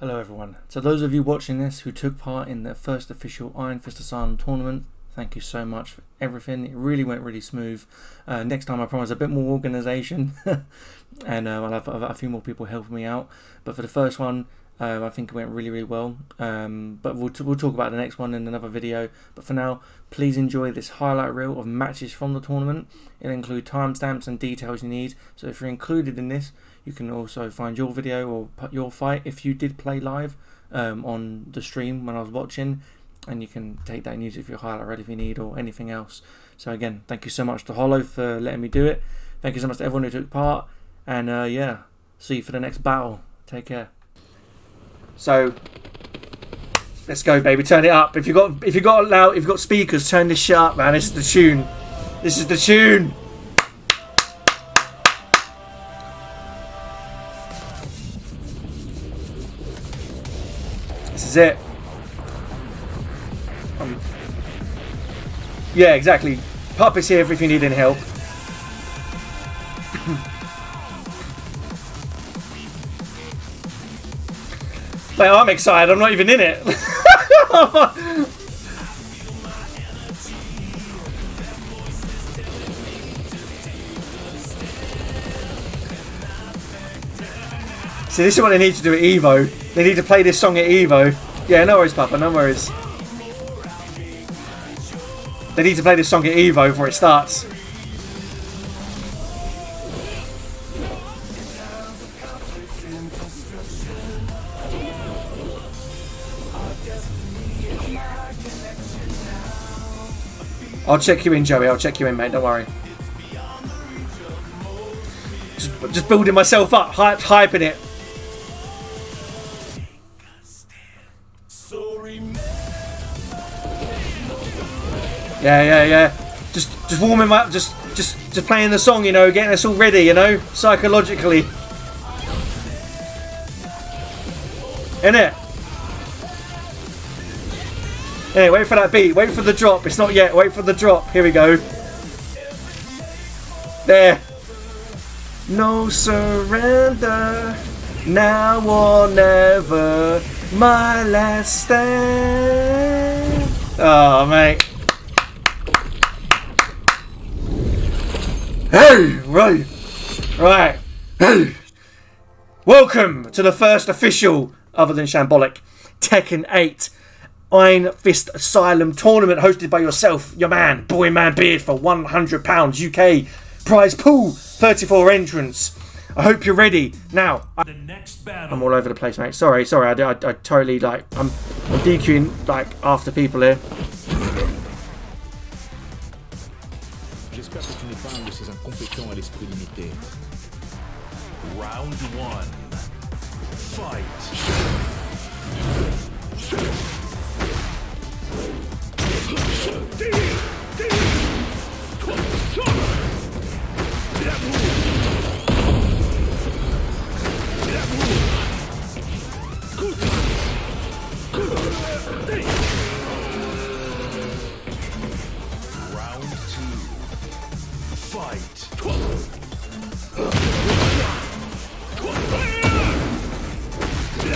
Hello everyone. To those of you watching this who took part in the first official Iron Fist Asylum tournament, thank you so much for everything. It really went really smooth. Uh, next time I promise a bit more organisation and uh, I'll have, a few more people helping me out. But for the first one, uh, I think it went really, really well. Um, but we'll, we'll talk about the next one in another video. But for now, please enjoy this highlight reel of matches from the tournament. It'll include timestamps and details you need. So if you're included in this, you can also find your video or put your fight if you did play live um, on the stream when I was watching. And you can take that and use it for your highlight reel if you need or anything else. So again, thank you so much to Hollow for letting me do it. Thank you so much to everyone who took part. And uh, yeah, see you for the next battle. Take care. So let's go, baby. Turn it up. If you got if you got loud, if you got speakers, turn this shit up, man. This is the tune. This is the tune. Is it. Um, yeah, exactly. Puppet's here if you need any help. Like, I'm excited. I'm not even in it. See, this is what they need to do at Evo. They need to play this song at Evo. Yeah, no worries, Papa. No worries. They need to play this song at Evo before it starts. I'll check you in, Joey. I'll check you in, mate. Don't worry. Just, just building myself up, hype, hyping it. Yeah, yeah, yeah. Just, just warming up. Just, just, just playing the song. You know, getting us all ready. You know, psychologically. In it. Hey, wait for that beat. Wait for the drop. It's not yet. Wait for the drop. Here we go. There. No surrender. Now or never. My last stand. Oh, mate. Hey, right. Right. Hey. Welcome to the first official, other than Shambolic, Tekken 8 Iron Fist Asylum tournament hosted by yourself, your man, Boy Man Beard for £100 UK prize pool, 34 entrants. I hope you're ready. Now, I, am all over the place, mate. Sorry, sorry, I, I, I totally, like, I'm, I'm DQing, like, after people here. Incompétents à l'esprit limité. Round one. Fight.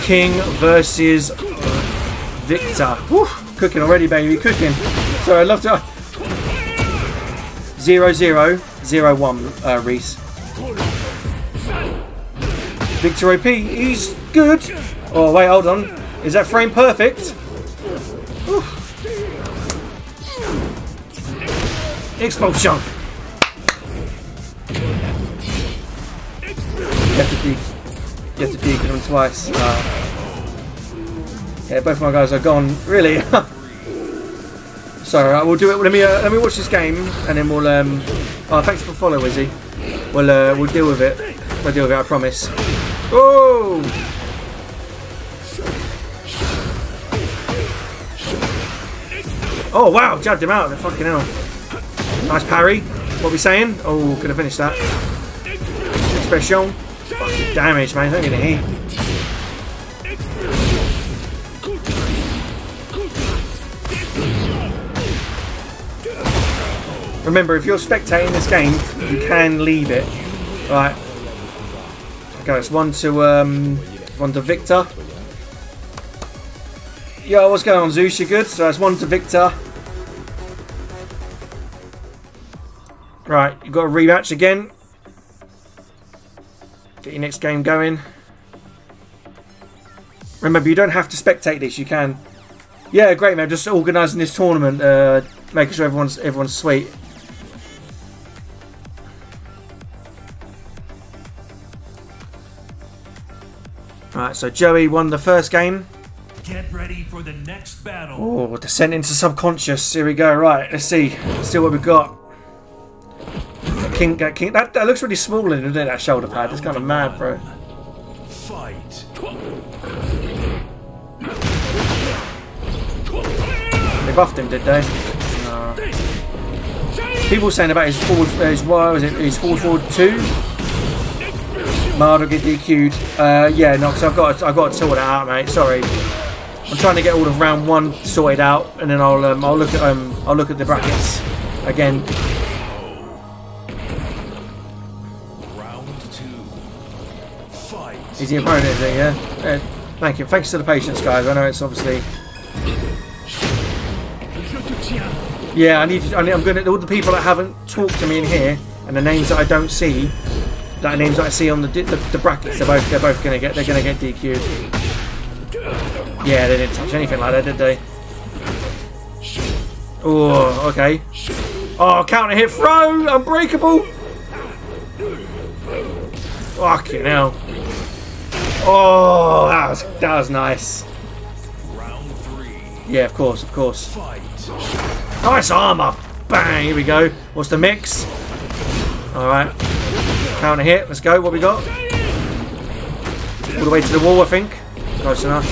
King versus Victor. Woo, cooking already, baby, cooking. So I'd love to. Zero zero zero one, uh, Reese. Victor OP, he's good. Oh wait, hold on. Is that frame perfect? Explosion. You have to de you have to them twice. Uh, yeah, both my guys are gone. Really? so uh, we'll do it. Let me uh, let me watch this game, and then we'll. Um, oh, thanks for follow, Izzy. We'll uh, we'll deal with it. We'll deal with it. I promise. Oh! Oh wow! Jabbed him out. Fucking hell. Nice parry. What are we saying? Oh, could have finished that. Special. Fucking damage, man. Don't get hit. Remember, if you're spectating this game, you can leave it. Right. Okay, it's one to um, one to Victor. Yo, what's going on, Zeus? You good? So that's one to Victor. Right, you got a rematch again. Get your next game going. Remember, you don't have to spectate this. You can. Yeah, great, man. Just organising this tournament, uh, making sure everyone's everyone's sweet. Right, so Joey won the first game. Get ready for the next battle. Oh, descent into subconscious. Here we go. Right, let's see. Let's see what we've got. King, uh, King. That, that looks really small, in it? That shoulder pad. It's kind of mad, bro. Fight. They buffed him, did they? No. People saying about his forward, uh, his what was it? His forward forward two. Mardo get DQ'd. Uh, yeah, no, because I've got to, I've got to sort it out, mate. Sorry. I'm trying to get all of round one sorted out, and then I'll um, I'll look at um I'll look at the brackets again. Round two. Fight. Is he opponent? Is he? Yeah. Uh, thank you. Thanks to the patience, guys. I know it's obviously. Yeah, I need. To, I need I'm going to all the people that haven't talked to me in here, and the names that I don't see, that names I see on the the, the brackets. They're both they're both to get they're to get DQ'd. Yeah, they didn't touch anything like that, did they? Oh, okay. Oh, counter hit throw! Unbreakable! Fucking hell. Oh, that was, that was nice. Yeah, of course, of course. Nice armor! Bang, here we go. What's the mix? Alright. Counter hit, let's go. What we got? All the way to the wall, I think. Close enough.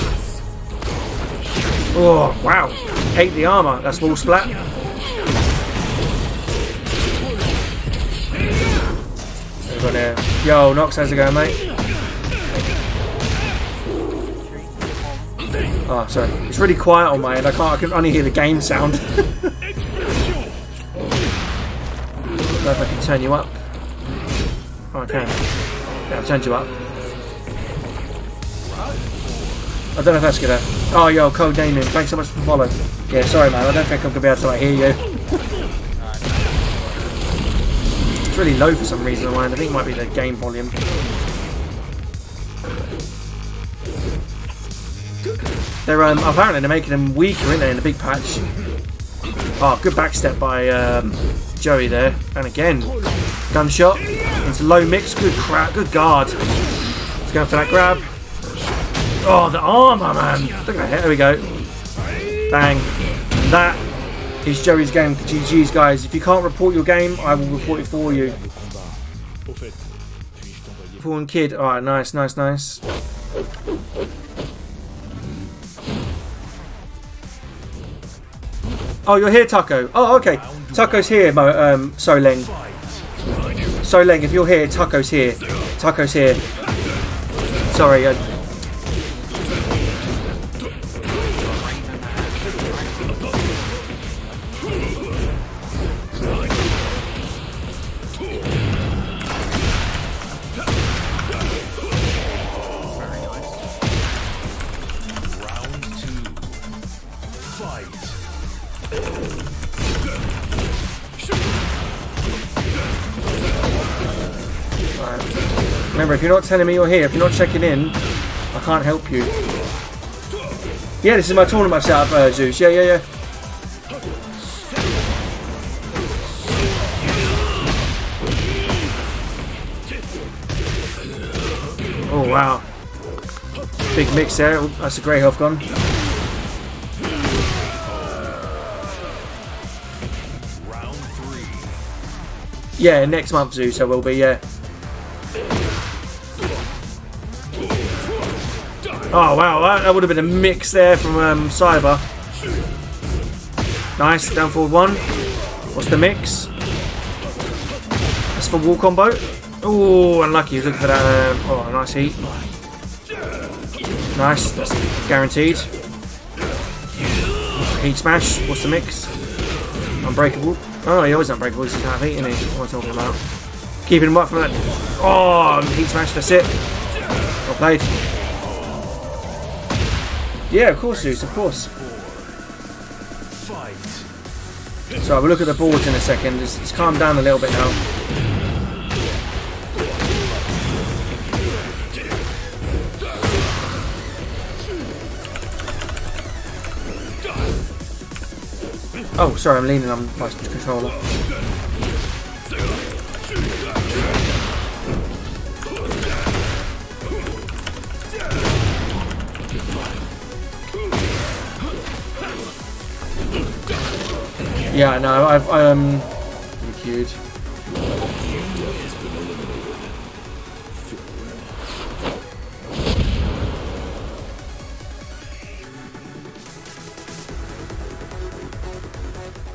Oh, wow. Ate the armor. That's wall splat. Got there. Yo, Nox, how's it going, mate? Oh, sorry. It's really quiet on my end. I can't. I can only hear the game sound. know if I can turn you up. Can. Yeah, I've turned you up. I don't know if that's gonna. Oh, yo, code naming. Thanks so much for the follow. Yeah, sorry, man. I don't think I'm gonna be able to like, hear you. it's really low for some reason. man. I think it might be the game volume. They're um, apparently they're making them weaker, aren't they, in the big patch? Oh, good backstep by um, Joey there, and again, gunshot into low mix. Good crap, good guard. Let's go for that grab. Oh, the armor, man! Look at that. There we go. Bang. That is Joey's game. GG's, guys. If you can't report your game, I will report it for you. Pawn kid. Alright, nice, nice, nice. Oh, you're here, Taco. Oh, okay. Taco's here, Mo um, Soleng. Soleng, if you're here, Taco's here. Taco's here. Sorry, uh, you're not telling me you're here, if you're not checking in, I can't help you. Yeah, this is my tournament I've set up, uh, Zeus. Yeah, yeah, yeah. Oh, wow. Big mix there. That's a great health gun. Yeah, next month, Zeus, I will be, yeah. Oh, wow, that, that would have been a mix there from um, Cyber. Nice, down forward one. What's the mix? That's for wall combo. Oh, unlucky. Looking for that. Um, oh, nice heat. Nice, that's guaranteed. Heat smash. What's the mix? Unbreakable. Oh, he always unbreakable. He's kind of heat, isn't he? What am I talking about? Keeping him up from that. Oh, heat smash. That's it. Well played. Yeah, of course, Zeus, of course. So we'll look at the boards in a second. It's, it's calmed down a little bit now. Oh, sorry, I'm leaning on my controller. Yeah, no, I've um queued.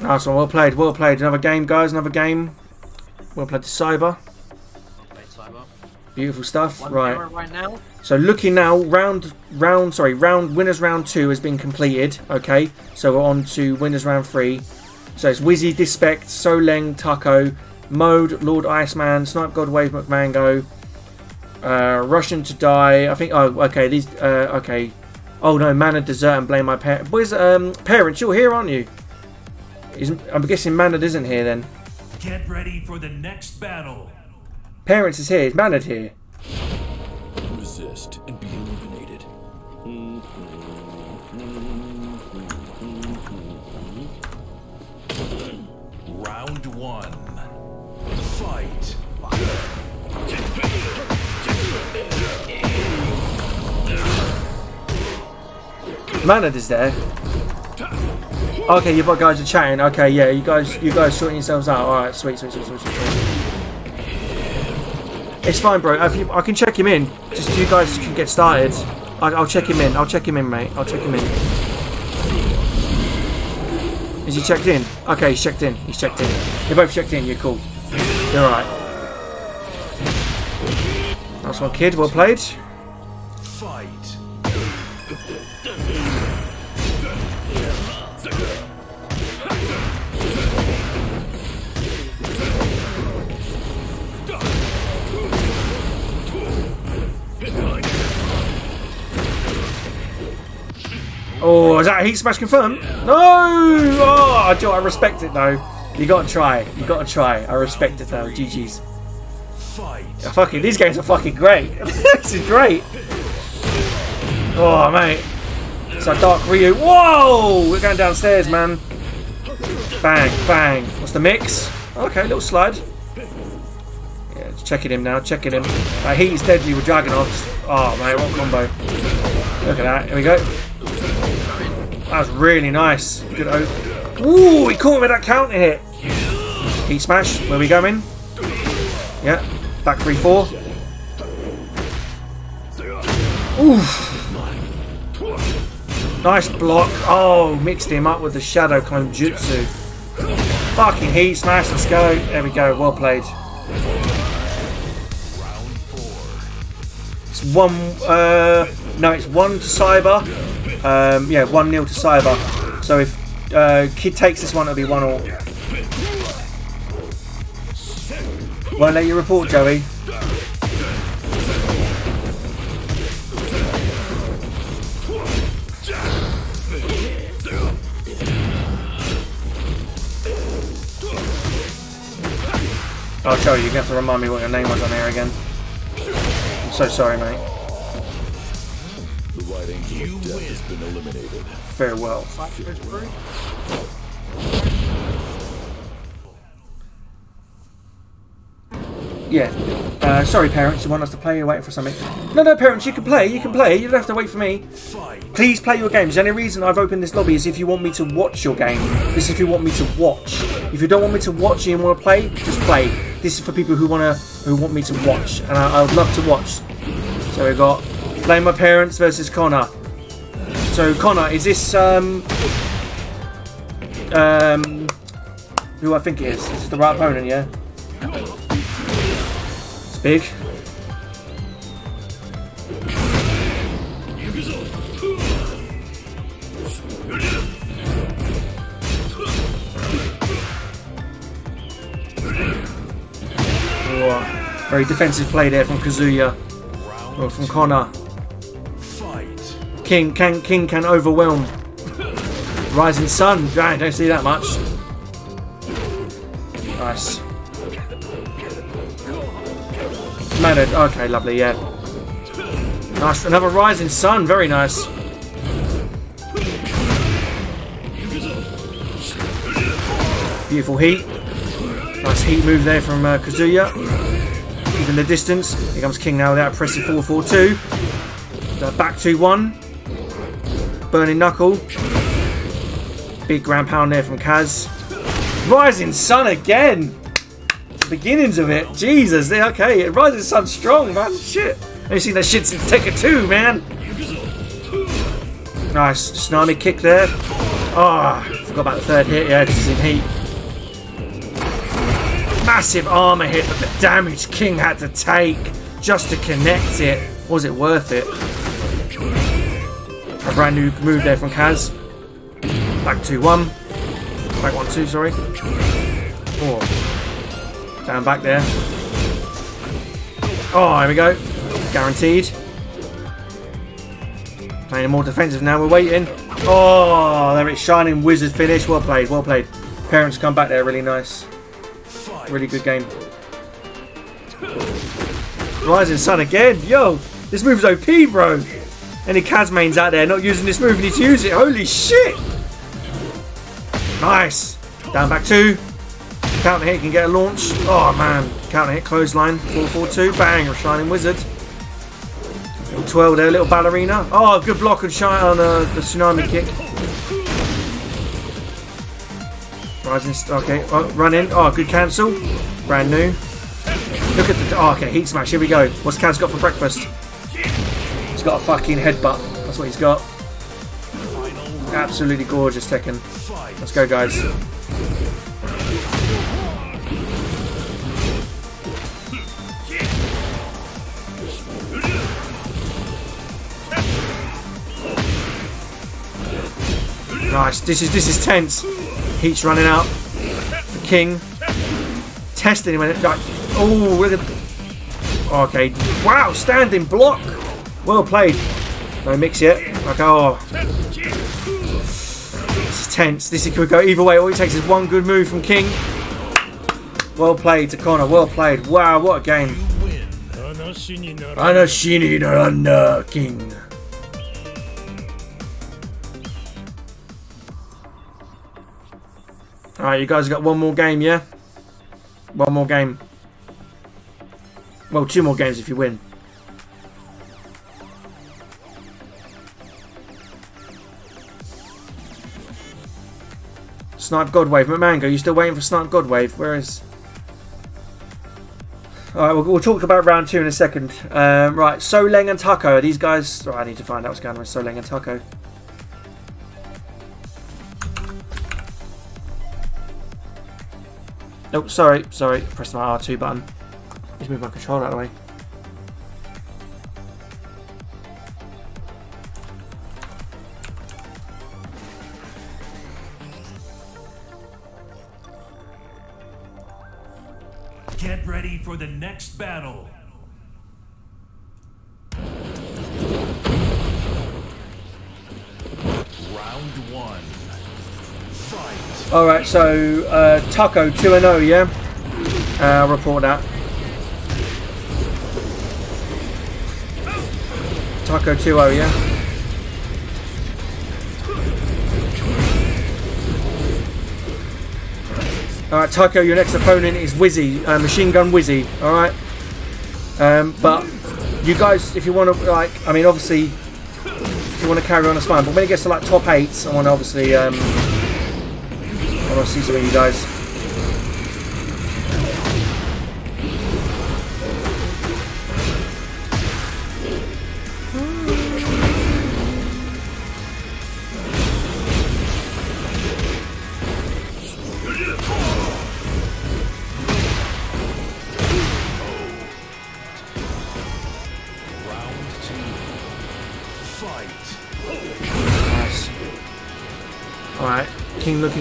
Nice one, well played, well played. Another game, guys, another game. Well played to Cyber. Beautiful stuff. One right. right now. So looking now, round round sorry, round winners round two has been completed. Okay, so we're on to winners round three. So it's Wizzy, Dispect, Soleng, Taco, Mode, Lord Iceman, Snipe God Wave McMango, uh, Russian to Die. I think. Oh, okay. These. Uh, okay. Oh no, Mannered Dessert and Blame My Parents. Boys, um, parents, you're here, aren't you? Isn't, I'm guessing Manad isn't here then. Get ready for the next battle. Parents is here. Is Manad here? Resist and one. Fight. Manad is there. Okay, you've got guys are chatting. Okay, yeah, you guys, you guys sorting yourselves out. All right, sweet, sweet, sweet, sweet, sweet. It's fine, bro. You, I can check him in. Just you guys can get started. I, I'll check him in. I'll check him in, mate. I'll check him in. Is he checked in? Okay, he's checked in. He's checked in. You're both checked in. You're cool. You're alright. Nice one, kid. Well played. Oh, is that a heat smash confirmed? No! Oh, I, do you know what? I respect it though. You gotta try. You gotta try. I respect it though. GG's. Yeah, fucking, these games are fucking great. this is great. Oh, mate. It's like Dark Ryu. Whoa! We're going downstairs, man. Bang, bang. What's the mix? Okay, little slide. Yeah, checking him now, checking him. That heat is deadly with Dragunov. Oh, mate, what combo. Look at that. Here we go. That was really nice. Good. O- Ooh, he caught me with that counter hit. Heat smash. Where we going? Yeah. Back 3 4. Oof. Nice block. Oh, mixed him up with the Shadow Clone Jutsu. Fucking heat smash. Let's go. There we go. Well played. It's one. Uh, no, it's one to Cyber. Um, yeah, one nil to Cyber. So if uh, Kid takes this one, it'll be one all. Won't let you report, Joey. Show you. You're gonna have to remind me what your name was on here again. I'm so sorry, mate. The right angel has been eliminated. Farewell. Yeah. Uh, sorry, parents. You want us to play? You're waiting for something. No, no, parents. You can play. You can play. You don't have to wait for me. Please play your games. The only reason I've opened this lobby is if you want me to watch your game. This is if you want me to watch. If you don't want me to watch you and you want to play, just play. This is for people who wanna who want me to watch, and I, I would love to watch. So we got Blame My Parents versus Connor. So Connor, is this um um who I think it is? Is this the right opponent? Yeah. It's big. Very defensive play there from Kazuya. Or from Connor. King can King can overwhelm. Rising Sun. I don't see that much. Nice. Mannered. Okay, lovely. Yeah. Nice. Another Rising Sun. Very nice. Beautiful heat. Nice heat move there from uh, Kazuya. Keeping the distance. Here comes King now with that impressive 4-4-2. Uh, back 2-1. Burning Knuckle. Big ground pound there from Kaz. Rising Sun again! Beginnings of it. Jesus, okay. Rising Sun strong, man. Shit. I ain't seen that shit since Tekken 2, man. Nice. Tsunami kick there. Oh, forgot about the third hit. Yeah, because he's in heat. Massive armor hit, but the damage King had to take just to connect it. Was it worth it? A brand new move there from Kaz. Back 2-1. Back 1-2, sorry. Oh. Down back there. Oh, here we go. Guaranteed. Playing more defensive now, we're waiting. Oh, there it's Shining Wizard finish. Well played, well played. Parents come back there, really nice. Really good game. Rising Sun again. Yo, this move's OP, bro. Any Kazmains out there not using this move need to use it. Holy shit. Nice. Down back two. Counter hit can get a launch. Oh, man. Counter hit, clothesline. 4-4-2. Bang. Shining Wizard. Little 12 there, little ballerina. Oh, good block and shine on uh, the tsunami kick. Rising, okay, oh, run in. Oh, good cancel. Brand new. Look at the, oh, okay, heat smash. Here we go. What's Kaz got for breakfast? He's got a fucking headbutt. That's what he's got. Absolutely gorgeous Tekken. Let's go, guys. Nice. This is this is tense. Heat's running out. The king testing him. Like, oh, with. Okay. Wow, standing block. Well played. No mix yet. Like, oh. This is tense. This could go either way. All it takes is one good move from King. Well played to Connor. Well played. Wow, what a game. Anashini Naranda King. Alright, you guys got one more game, yeah? One more game. Well, two more games if you win. Snipe Godwave. McMango, you still waiting for Snipe Godwave? Where is... Alright, we'll, we'll talk about round two in a second. Um, right, Soleng and Taco. Are these guys... Oh, I need to find out what's going on with Soleng and Taco. Oh, sorry, sorry. Press my R2 button. Just move my controller out of the way. For the next battle. Round one. Fight. Alright, so uh, Taco 2 0, yeah? Uh, I'll report that. Taco 2 0, yeah? Alright, Taco, your next opponent is Wizzy, uh, Machine Gun Wizzy, alright? Um, but you guys, if you want to, like, I mean, obviously, if you want to carry on, it's fine. But when it gets to like top eight, I want to obviously, um, I want to see some of you guys.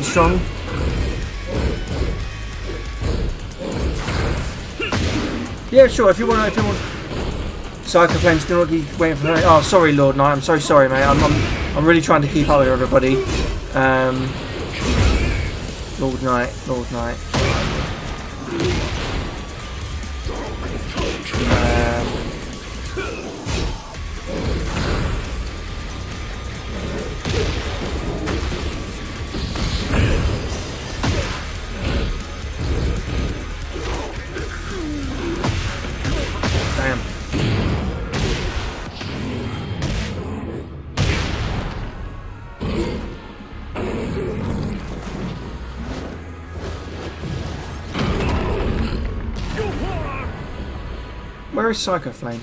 Strong. Yeah, sure. If you want, if you want, Psycho Flame's still not waiting for me. Oh, sorry, Lord Knight. I'm so sorry, mate. I'm, I'm, I'm really trying to keep up with everybody. Um, Lord Knight, Lord Knight. Where is Psycho Flame?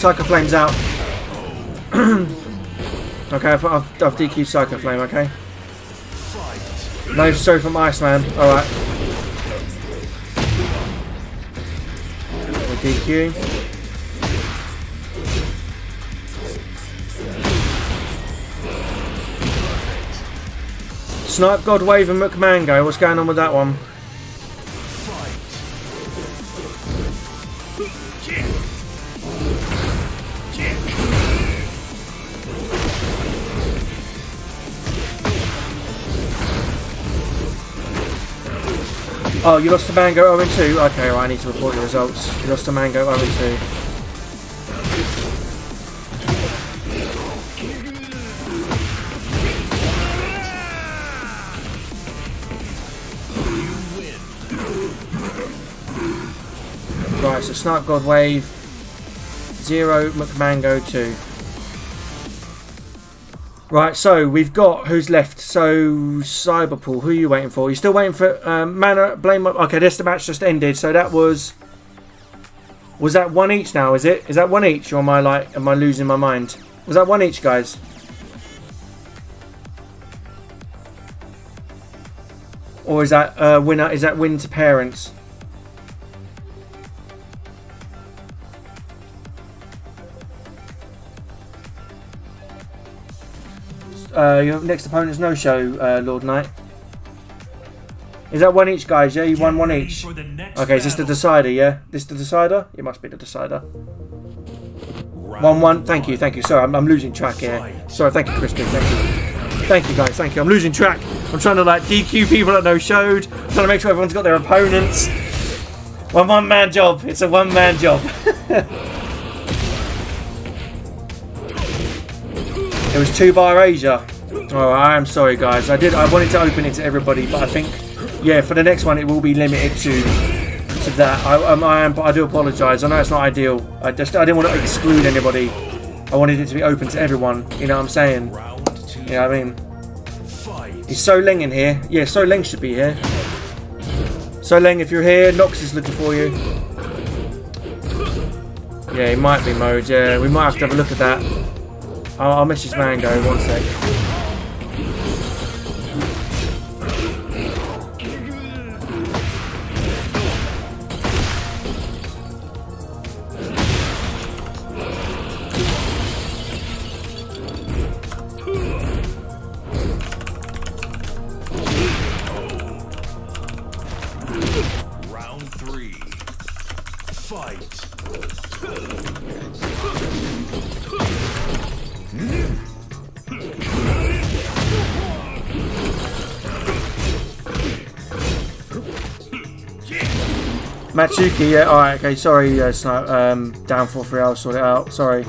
Psycho Flame's out. okay, I've, I've, I've DQ'd Psycho Flame, okay? No, sorry from Iceman. Alright. DQ. Snipe God Wave and McMango. What's going on with that one? Oh, you lost to Mango 0 2? Okay, right, I need to report your results. You lost to Mango 0 2. So God Wave 0, McMango 2. Right, so we've got who's left. So Cyberpool, who are you waiting for? You're still waiting for um, Mana? Blame. Okay, this the match just ended. So that was was that one each now? Is it? Is that one each, or am I like am I losing my mind? Was that one each, guys? Or is that uh, winner? Is that win to parents? Uh, your next opponent's no show, uh, Lord Knight. Is that one each, guys? Yeah, you won one each. for the next Okay, is this the decider? Yeah, this the decider? It must be the decider. Round One one. Thank you, thank you. Sorry, I'm, I'm losing track here. Sorry, thank you, Crispin. Thank you. Thank you, guys. Thank you. I'm losing track. I'm trying to like DQ people that no showed. I'm trying to make sure everyone's got their opponents. One one man job. It's a one man job. it was two bar Asia. Oh, I am sorry, guys. I did. I wanted to open it to everybody, but I think, yeah, for the next one, it will be limited to to that. I, um, I am. I do apologise. I know it's not ideal. I just I didn't want to exclude anybody. I wanted it to be open to everyone. You know what I'm saying? You know I mean? Is So Leng in here? Yeah, So Leng should be here. So Leng, if you're here, Nox is looking for you. Yeah, he might be mode. Yeah, we might have to have a look at that. I'll, message Mango. One sec. Yeah, alright, okay, sorry, uh, Snipe, um, down for three, I'll sort it out, sorry.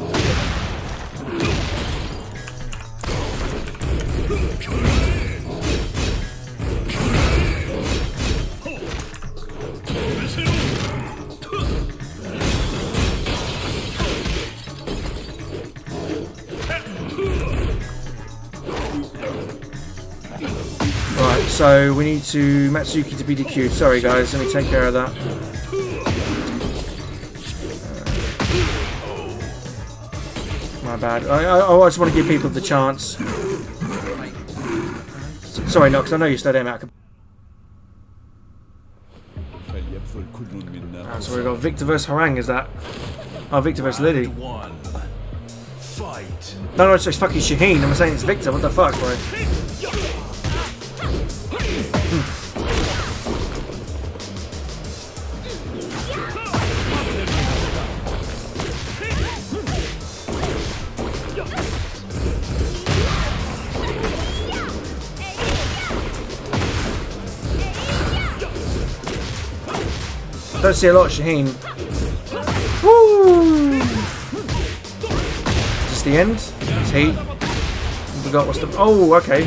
Right, so we need to Matsuki to be DQ'd. Sorry guys, let me take care of that. Bad. I, I, I just want to give people the chance. Sorry, Nox, I know you're still there, Matt. Ah, so we've got Victor vs Hwoarang, is that? Oh, Victor vs Lily. Round one. Fight. No, no, it's just fucking Shaheen. I'm saying it's Victor. What the fuck, bro? Don't see a lot of Shaheen. Woo! Is this the end? Heat. Forgot what's the. Oh, okay.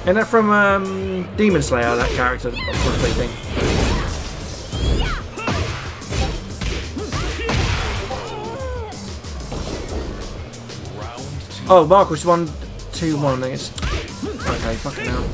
Isn't that from um, Demon Slayer? That character, thing. Oh, Marcus one, two, one. I think it's. Okay, fucking hell.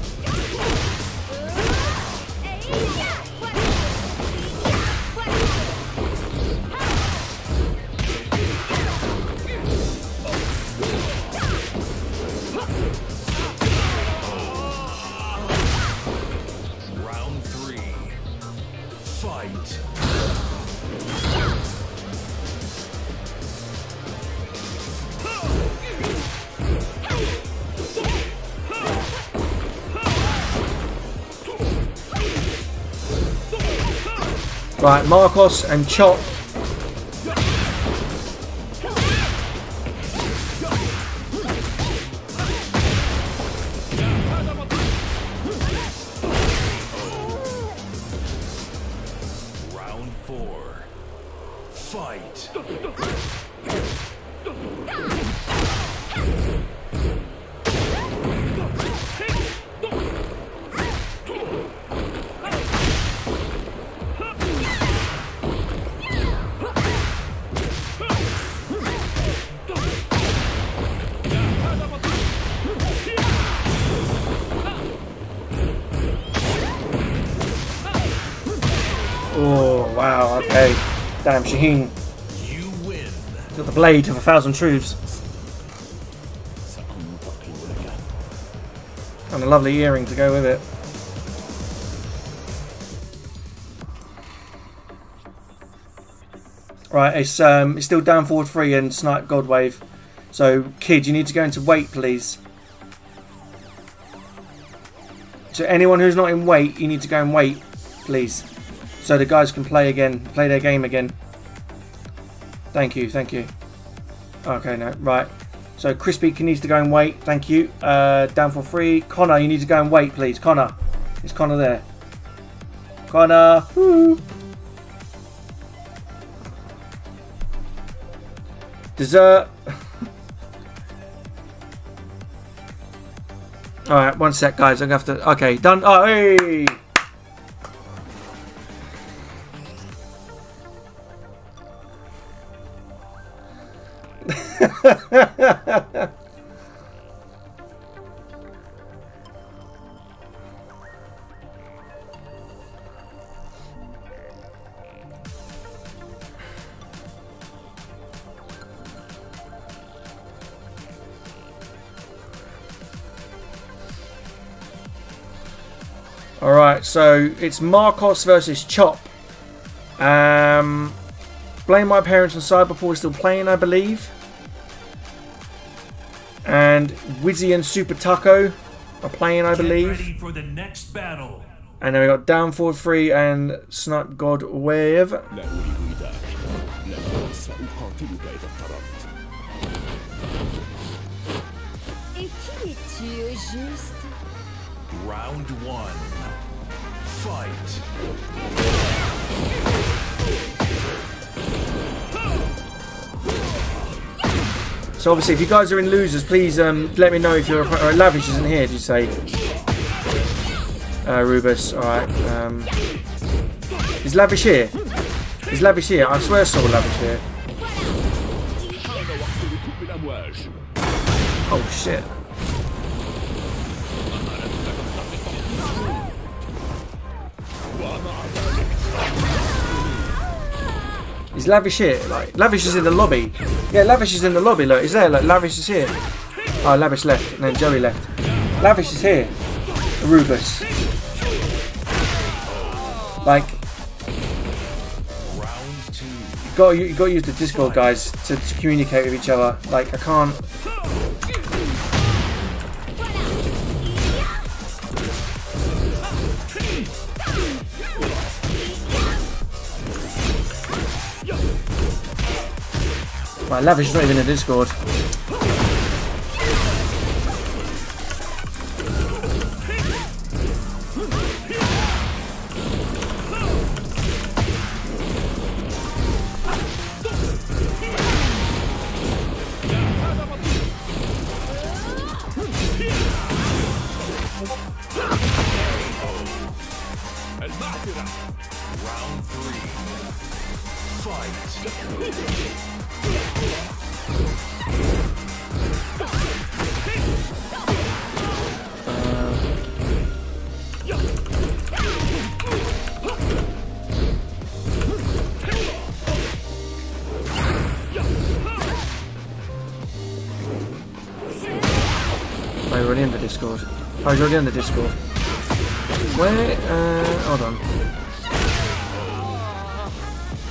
Right, Markos and Chop. You win. Got the blade of a thousand truths. And a lovely earring to go with it. Right, it's um, it's still down forward three and snipe Godwave. So, kid, you need to go into wait, please. So, anyone who's not in wait, you need to go and wait, please, so the guys can play again, play their game again. Thank you, thank you. Okay, no, right. So Crispy needs to go and wait. Thank you. Uh, down for free. Connor, you need to go and wait, please. Connor, is Connor there? Connor. Woo. Dessert. All right, one sec, guys. I'm gonna have to. Okay, done. Oh, hey. All right, so it's Markos versus Chop. Um, Blame My Parents and Cyberpool is still playing, I believe. Wizzy and Super Taco are playing, I believe. for the next battle. And then we got Downfall Forward 3 and Snap God Wave. Round 1. Fight. So obviously, if you guys are in losers, please um, let me know if you're... Uh, Lavish isn't here, did you say? Uh, Rubus, alright. Um, is Lavish here? Is Lavish here? I swear I saw Lavish here. Oh, shit. Is Lavish here? Like, Lavish is in the lobby. Yeah, Lavish is in the lobby. Look, he's there. Look, Lavish is here. Oh, Lavish left, and then Joey left. Lavish is here. Rubus. Like, Round two. you got you got to use the Discord guys to, to communicate with each other. Like, I can't. Right, Lavish is not even in Discord. Oh, you're already in the Discord. Oh, you're already in the Discord. Where? Uh, hold on.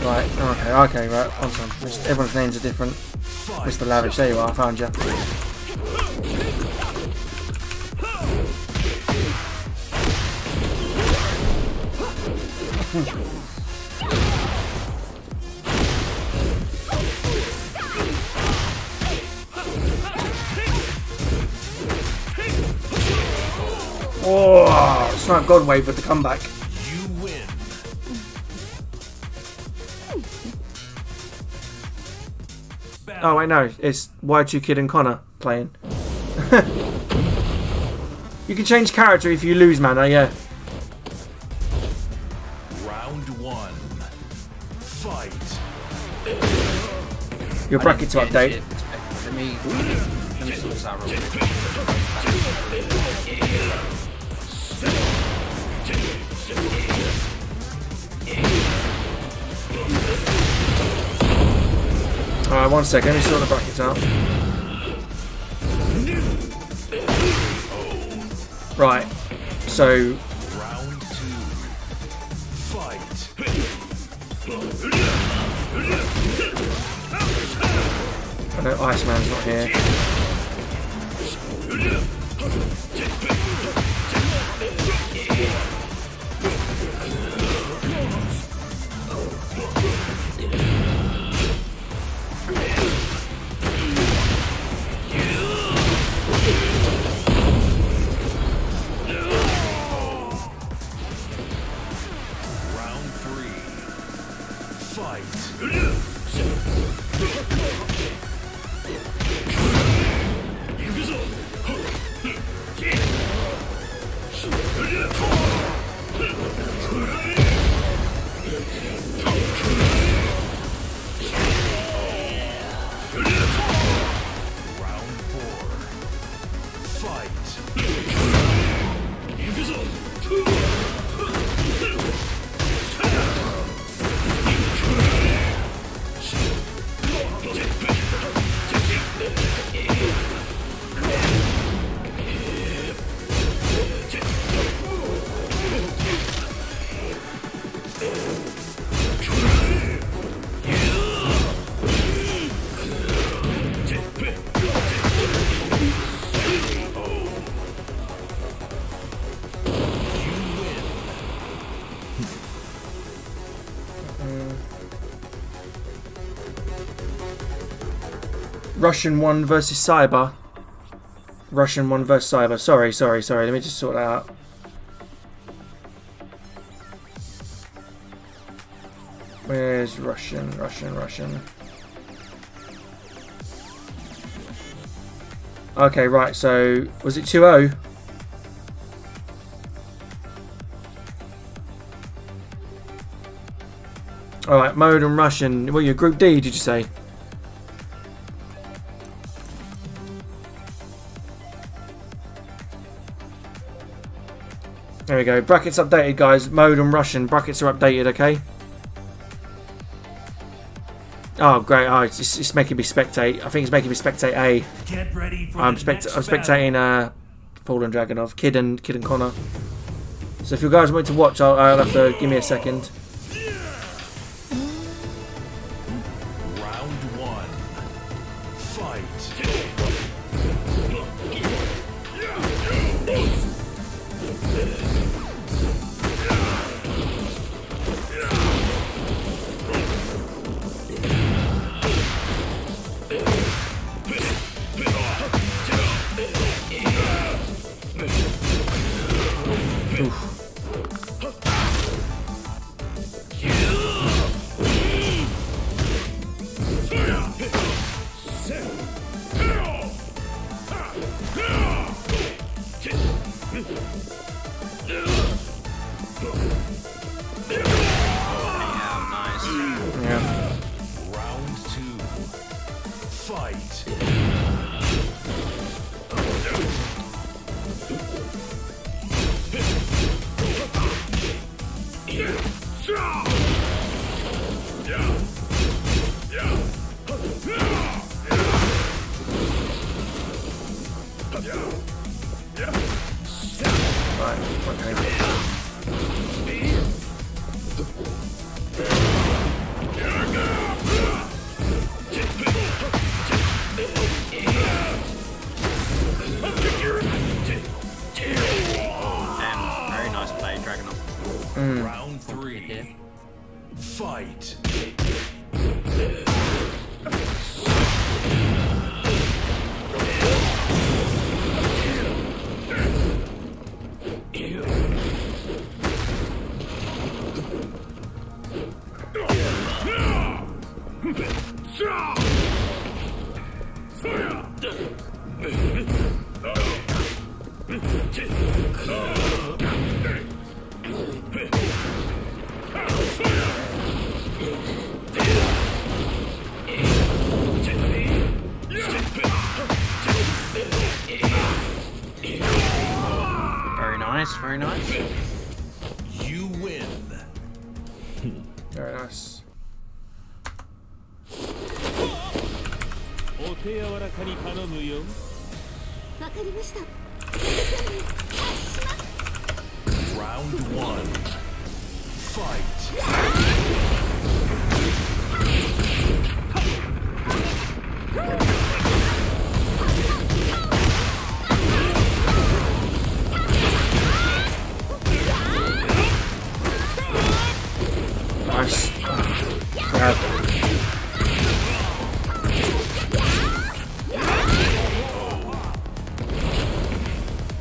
Right, okay, okay, right, hold on. Everyone's names are different. Mr. Lavish, there you are, I found you. Oh, Godwave with the comeback. You win. Oh wait, no, it's Y2 Kid and Connor playing. you can change character if you lose man. mana, yeah. Round one. Fight. Your bracket to I didn't get update. shit. Alright, one second, let me sort the brackets out. Right, so Round two. Fight. I know Iceman's not here. Russian 1 versus Cyber. Russian 1 versus Cyber. Sorry, sorry, sorry. Let me just sort that out. Where's Russian, Russian, Russian? Okay, right, so was it 2 0? Alright, mode and Russian. Well, you're Group D, did you say? There we go. Brackets updated, guys. Mode and Russian. Brackets are updated, okay? Oh, great. Oh, it's, it's, making me spectate. I think it's making me spectate A. Get ready for I'm, spect- I'm spectating uh, Paul and Dragunov. Kid and Kid and Connor. So if you guys want to watch, I'll, I'll have to give me a second.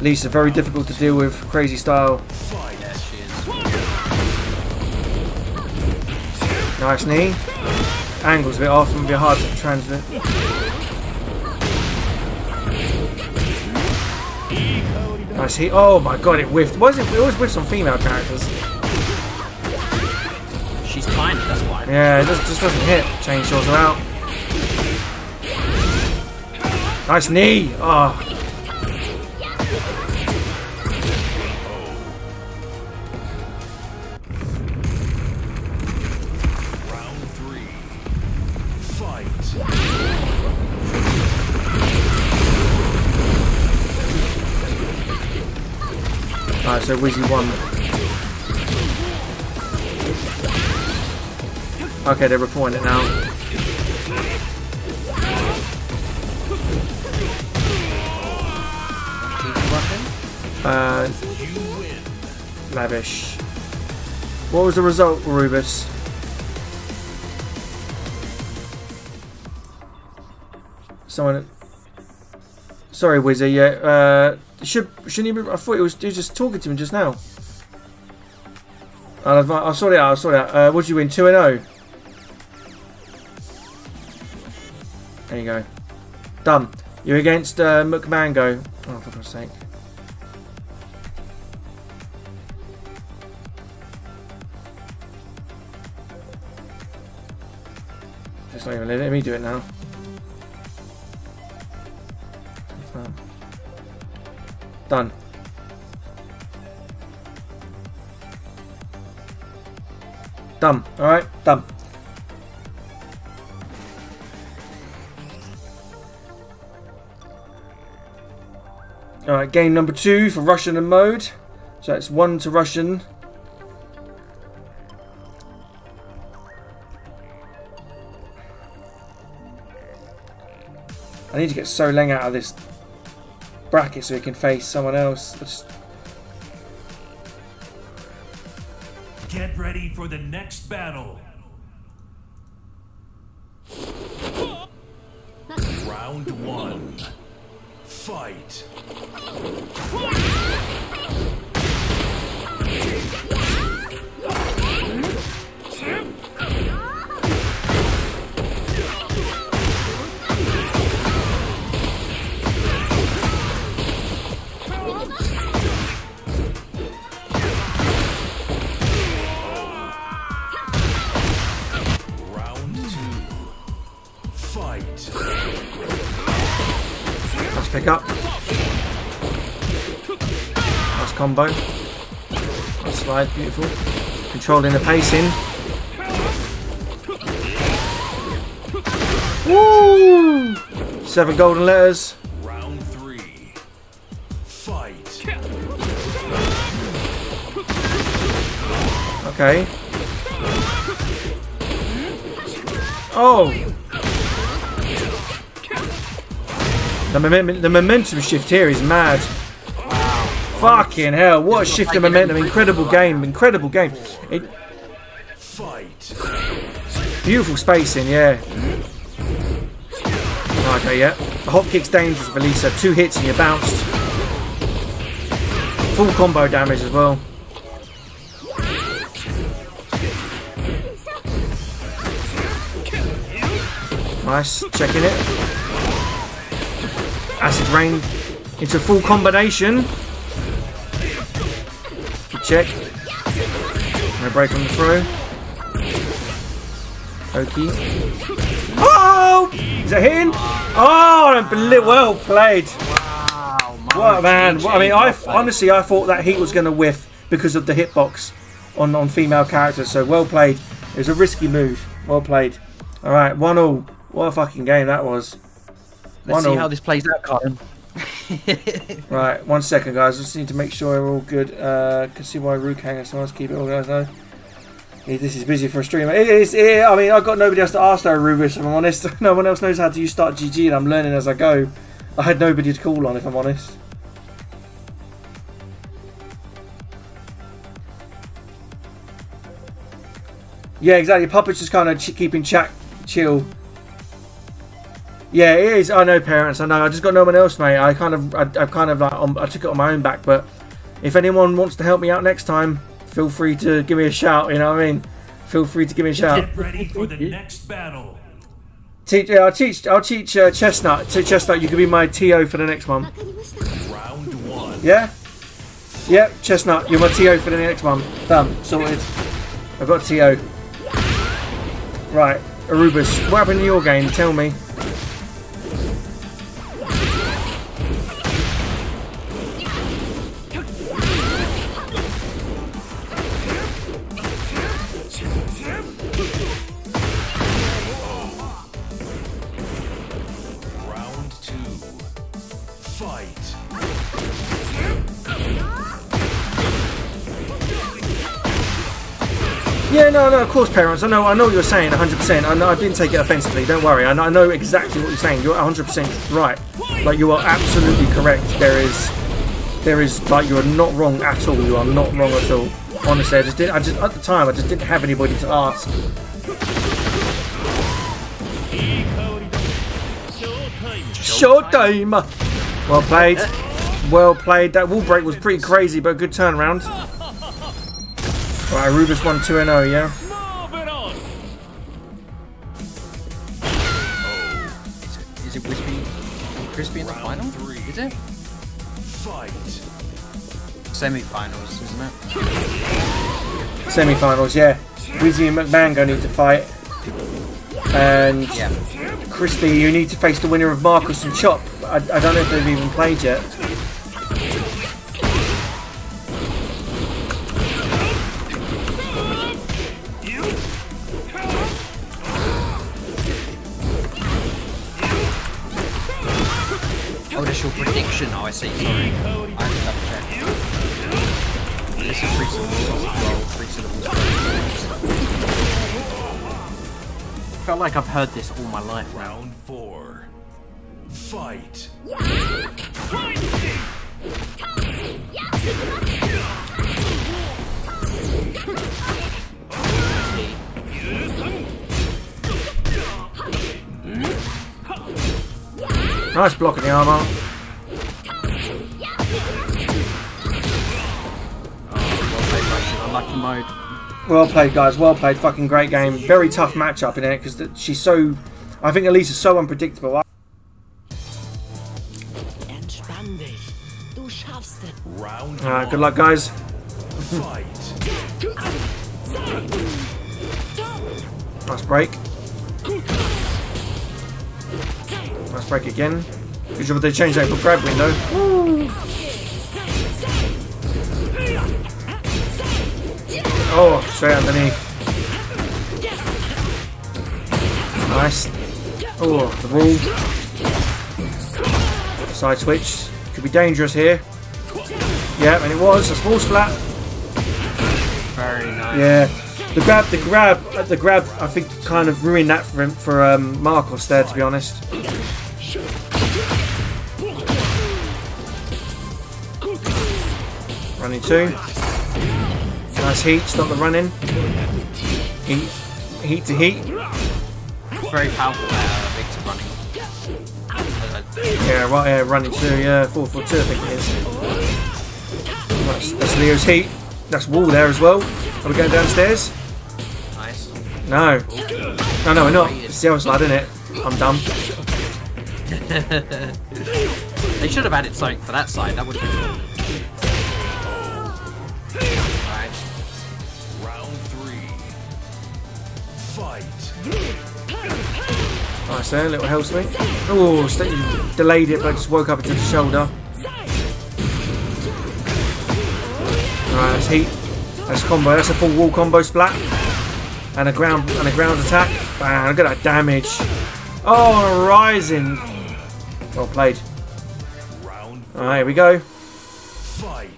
Lisa, very difficult to deal with. Crazy style. Yes, she is. Nice knee. Angle's a bit off and a bit hard to transmit. Nice hit. Oh my god, it whiffed. Why is it? It always whiffs on female characters. She's tiny, that's why. Yeah, it just, just doesn't hit. Chainsaws are out. Nice knee. Oh, so Wizzy won. Okay, they're reporting it now. Uh, lavish. What was the result, Rubus? Someone. Sorry, Wizzy. Yeah. Uh, should shouldn't he? Be, I thought he was, he was just talking to him just now. I'll, I'll sort it out. I'll sort it out. Uh, what did you win? Two and zero. There you go. Done. You're against uh, McMango. Oh, for God's sake. Just not even let me do it now. Done. Done. Alright, done. Alright, game number two for Russian and mode. So it's one to Russian. I need to get So Leng out of this bracket so he can face someone else. I just- Get ready for the next battle. Round one. Fight. Pick up. Nice combo. Nice slide, beautiful. Controlling the pacing. Woo! Seven golden letters. Round three. Fight. Okay. Oh! The, momentum, the momentum shift here is mad. Fucking hell, what a shift of momentum. Incredible game, incredible game. It, Fight. beautiful spacing, yeah. Okay, yeah. The hop kick's dangerous with Alisa. Two hits and you're bounced. Full combo damage as well. Nice, checking it. Acid rain into full combination. Good check. No break on the throw. Okie. Oh! Is that hitting? Oh, well played. Wow, What man? Well, I mean, I honestly I thought that heat was going to whiff because of the hitbox on on female characters. So well played. It was a risky move. Well played. All right, one all. What a fucking game that was. Let's see One all. how this plays out, Colin. Right, one second, guys. Just need to make sure we're all good. Uh, can see why Rukang and someone else keep it organised. Yeah, This is busy for a streamer. It is. It, I mean, I've got nobody else to ask though, Rubis. If I'm honest, no one else knows how to use Start GG, and I'm learning as I go. I had nobody to call on, if I'm honest. Yeah, exactly. Puppet's just kind of ch- keeping chat chill. Yeah, it is. I know, parents. I know. I just got no one else, mate. I kind of, I, I kind of like, um, I took it on my own back. But if anyone wants to help me out next time, feel free to give me a shout. You know what I mean? Feel free to give me a shout. Get ready for the next battle. Teach, yeah, I'll teach, I'll teach uh, Chestnut. To Chestnut, you can be my TO for the next one. Round one. Yeah. Yep, Chestnut, you're my TO for the next one. Done. Sorted. I've got TO. Right, Erubus, what happened in your game? Tell me. Yeah, no, no, of course, parents. I know, I know what you're saying, 100%. I know, I didn't take it offensively. Don't worry. I know, I know exactly what you're saying. You're 100% right. Like you are absolutely correct. There is, there is like you are not wrong at all. You are not wrong at all. Honestly, I just did. I just at the time, I just didn't have anybody to ask. Showtime! Well played. Well played. That wall break was pretty crazy, but good turnaround. Right, Rubus 1 2 0, yeah? Is it Wispy Crispy in the Round final? three. Is it? Fight. Semi-finals, isn't it? Semi finals, yeah. Wizzy and McMahon need to fight. And Yeah. Crispy, you need to face the winner of Markos and Chop. I, I don't know if they've even played yet. Oh, that's your prediction. Oh, I see. Sorry. I have to double check. This is three syllables as well. Three syllables. Felt like I've heard this all my life now. Round four. Fight. Nice block of the armour. Unlucky mode. Well played, guys. Well played. Fucking great game. Very tough matchup in it because she's so. I think Elise is so unpredictable. Entspann dich. Du schaffst es. Round Alright, one. good luck, guys. Fight. Nice break. Nice break again. Good job they changed that for grab window. Oh, straight underneath. Nice. Oh, the wall. Side switch. Could be dangerous here. Yeah, and it was. A small splat. Very nice. Yeah. The grab, the grab, the grab, I think kind of ruined that for him, for um, Markos there, to be honest. Running two. Nice heat, stop the running. Heat, heat to heat. Very powerful uh, Victor running. Yeah, right here, running two, yeah, 4 4 2, I think it is. That's, that's Leo's heat. That's wall there as well. Are we going downstairs? nice. No. No, no, we're not. It's the other slide, isn't it? I'm dumb. They should have added something for that side. That would have been cool. Nice there, little hell swing. Oh, delayed it, but just woke up into the shoulder. Alright, that's heat. That's combo. That's a full wall combo splat. And a ground and a ground attack. Bang, look at that damage. Oh, rising. Well played. Alright, here we go. fight.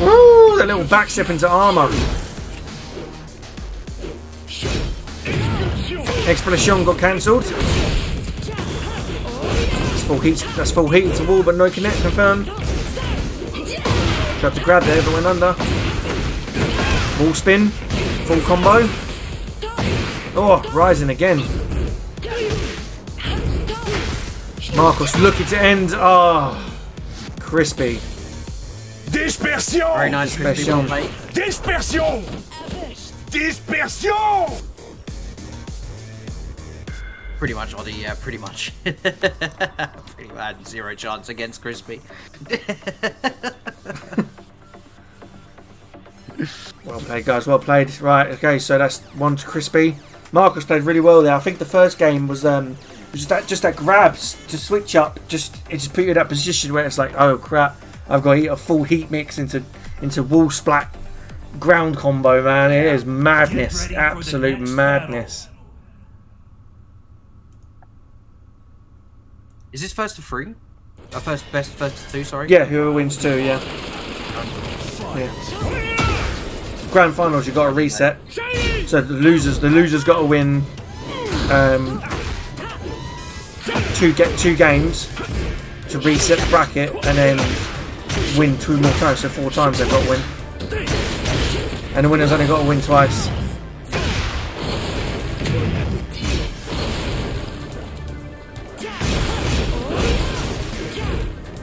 Ooh, that little back step into armor. Expedition got cancelled. That's full heat. That's full heat into wall, but no connect confirmed. Tried to grab there, but went under. Wall spin, full combo. Oh, rising again. Markos looking to end. Ah, crispy. Dispersion! Very nice Dispersion. well played. Dispersion! Dispersion! Pretty much, Oddie, yeah, pretty much. pretty bad, zero chance against Crispy. Well played, guys. Well played. Right. Okay. So that's one to crispy. Markos played really well there. I think the first game was um just that just that grabs to switch up. Just it just put you in that position where it's like, oh crap, I've got to eat a full heat mix into into wall splat ground combo. Man, it is madness. Get ready for the Absolute madness. Is this first to three? Uh, first, best, first to two, sorry? Yeah. Whoever wins two. Yeah. Yeah. Grand finals, you got to reset. So the losers, the losers got to win. Um, two get two games to reset the bracket and then win two more times. So four times they've got to win. And the winner's only got to win twice.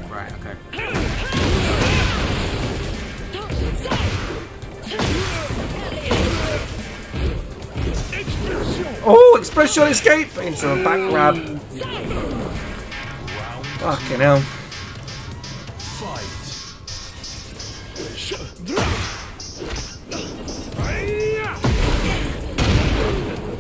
Right, okay. Oh, expression escape into a back grab. Fucking hell.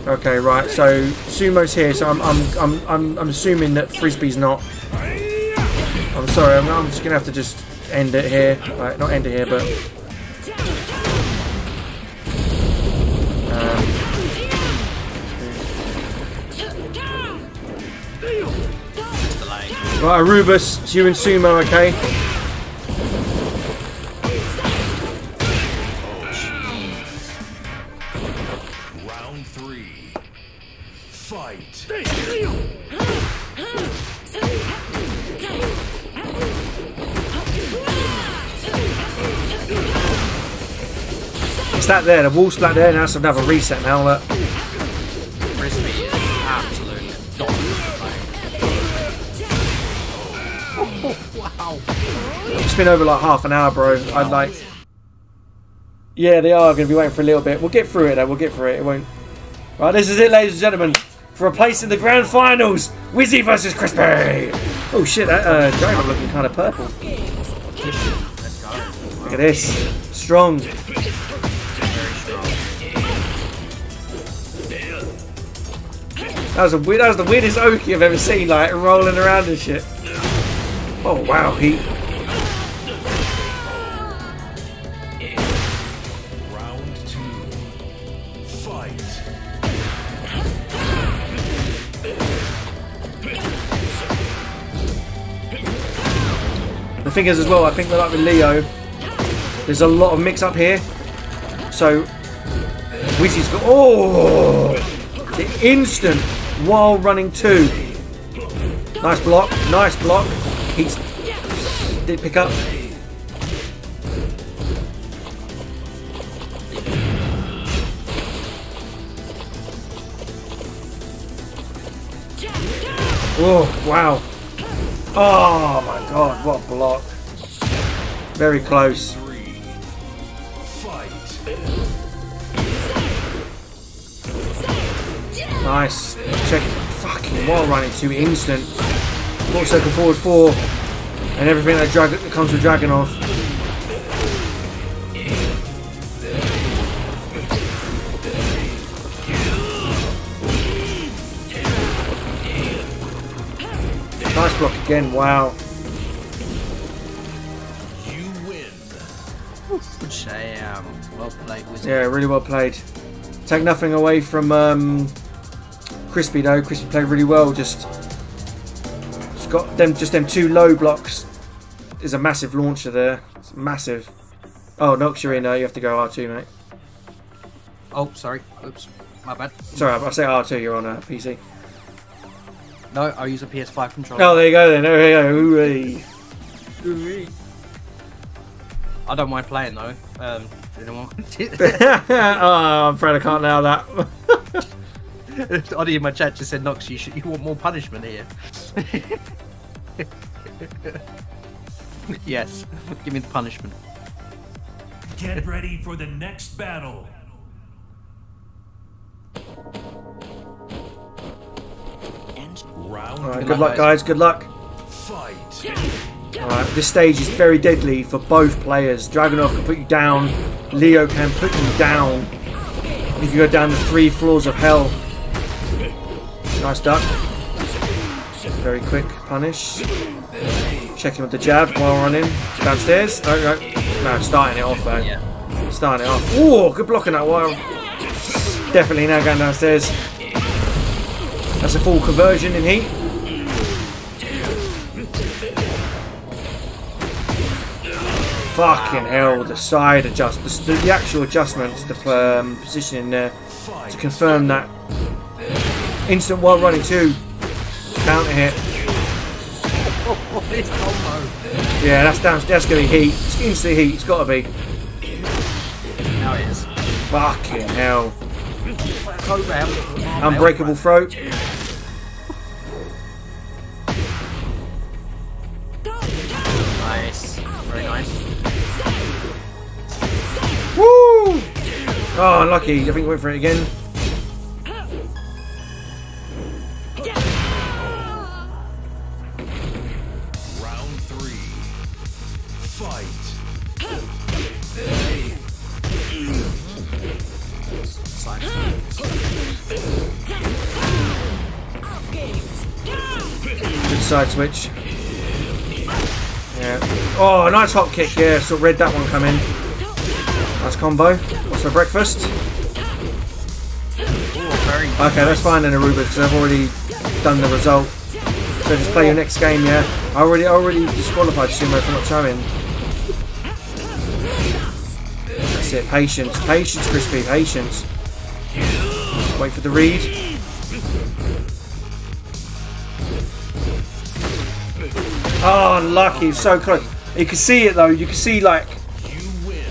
Okay, right. So sumo's here. So I'm I'm I'm I'm, I'm assuming that frisbee's not. I'm sorry. I'm, I'm just gonna have to just end it here. Right, not end it here, but. Um, right, Erubus, it's you and Sumo, okay? There, the wall splat there, now it's another reset now, look. Crispy is absolutely dominant. Like, wow. It's been over like half an hour, bro. I'd like. Yeah, they are going to be waiting for a little bit. We'll get through it, though. We'll get through it. It won't. Right, this is it, ladies and gentlemen. For a place in the grand finals, Wizzy versus Crispy. Oh shit, that uh, Dragon looking kind of purple. Look at this, strong. That was, a, that was the weirdest Oki I've ever seen, like, rolling around and shit. Oh, wow, he... Round two. Fight. The thing is as well, I think that like with Leo, there's a lot of mix up here. So, Wizzy's got... Oh! The instant while running two. Nice block, nice block. He's did pick up. Oh wow. Oh my god, what a block. Very close. Nice. Check. Fucking wall running two instant. Four second forward four. And everything that, drag- comes with Dragunov. Nice block again, wow. You win. Would um, well played, Yeah, really well played. Take nothing away from um, Crispy though. Crispy played really well. Just, just got them. Just them two low blocks. Is a massive launcher there. It's massive. Oh, Nox, you're in. Uh, you have to go R2, mate. Oh, sorry. Oops. My bad. Sorry, I I say R2. You're on a PC. No, I'll use a PS5 controller. Oh, there you go then. There you go. Hooray. I don't mind playing though. Um, anyone oh, I'm afraid I can't now that. Oddie in my chat just said, Nox, you, should, you want more punishment here. yes, give me the punishment. Get ready for the next battle. Round All right, Good good luck, luck, guys. Good luck. fight. Alright, this stage is very deadly for both players. Dragunov can put you down, Leo can put you down. If you go down the three floors of hell. Nice duck. Very quick punish. Checking with the jab while running. Downstairs. No, no. No, starting it off though. Yeah. Starting it off. Ooh, good blocking that while. Definitely now going downstairs. That's a full conversion in heat. Fucking hell, the side adjust, the, the actual adjustments, the um, positioning there to confirm that instant while running too. counter hit. Yeah, that's down. That's gonna be heat. It's instant heat. It's gotta be. Now it is. Fucking hell. Unbreakable throat. Nice. Very nice. Woo! Oh, unlucky. I think he went for it again. Good side switch. Yeah. Oh, nice hop kick. Yeah, so read that one come in. Nice combo. What's for breakfast? Okay, that's fine then, Aruba, because I've already done the result. So just play your next game, yeah? I already I already disqualified Sumo for not showing. That's it, patience. Patience, Crispy, patience. Wait for the read. Oh, unlucky, so close. You can see it though, you can see like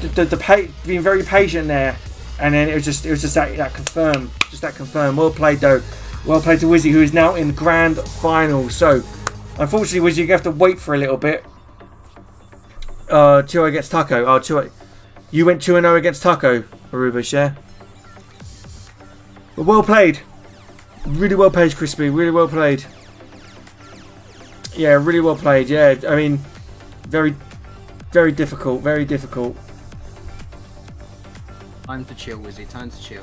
the, the, the being very patient there, and then it was just it was just that that confirm, just that confirm. Well played though, well played to Wizzy, who is now in grand final. So, unfortunately, Wizzy, you have to wait for a little bit. Uh, two against Taco. Oh, two. You went two and zero against Taco, Aruba, yeah. But well played, really well played, Crispy. Really well played. Yeah, really well played. Yeah, I mean, very, very difficult. Very difficult. Time to chill, Wizzy. Time to chill.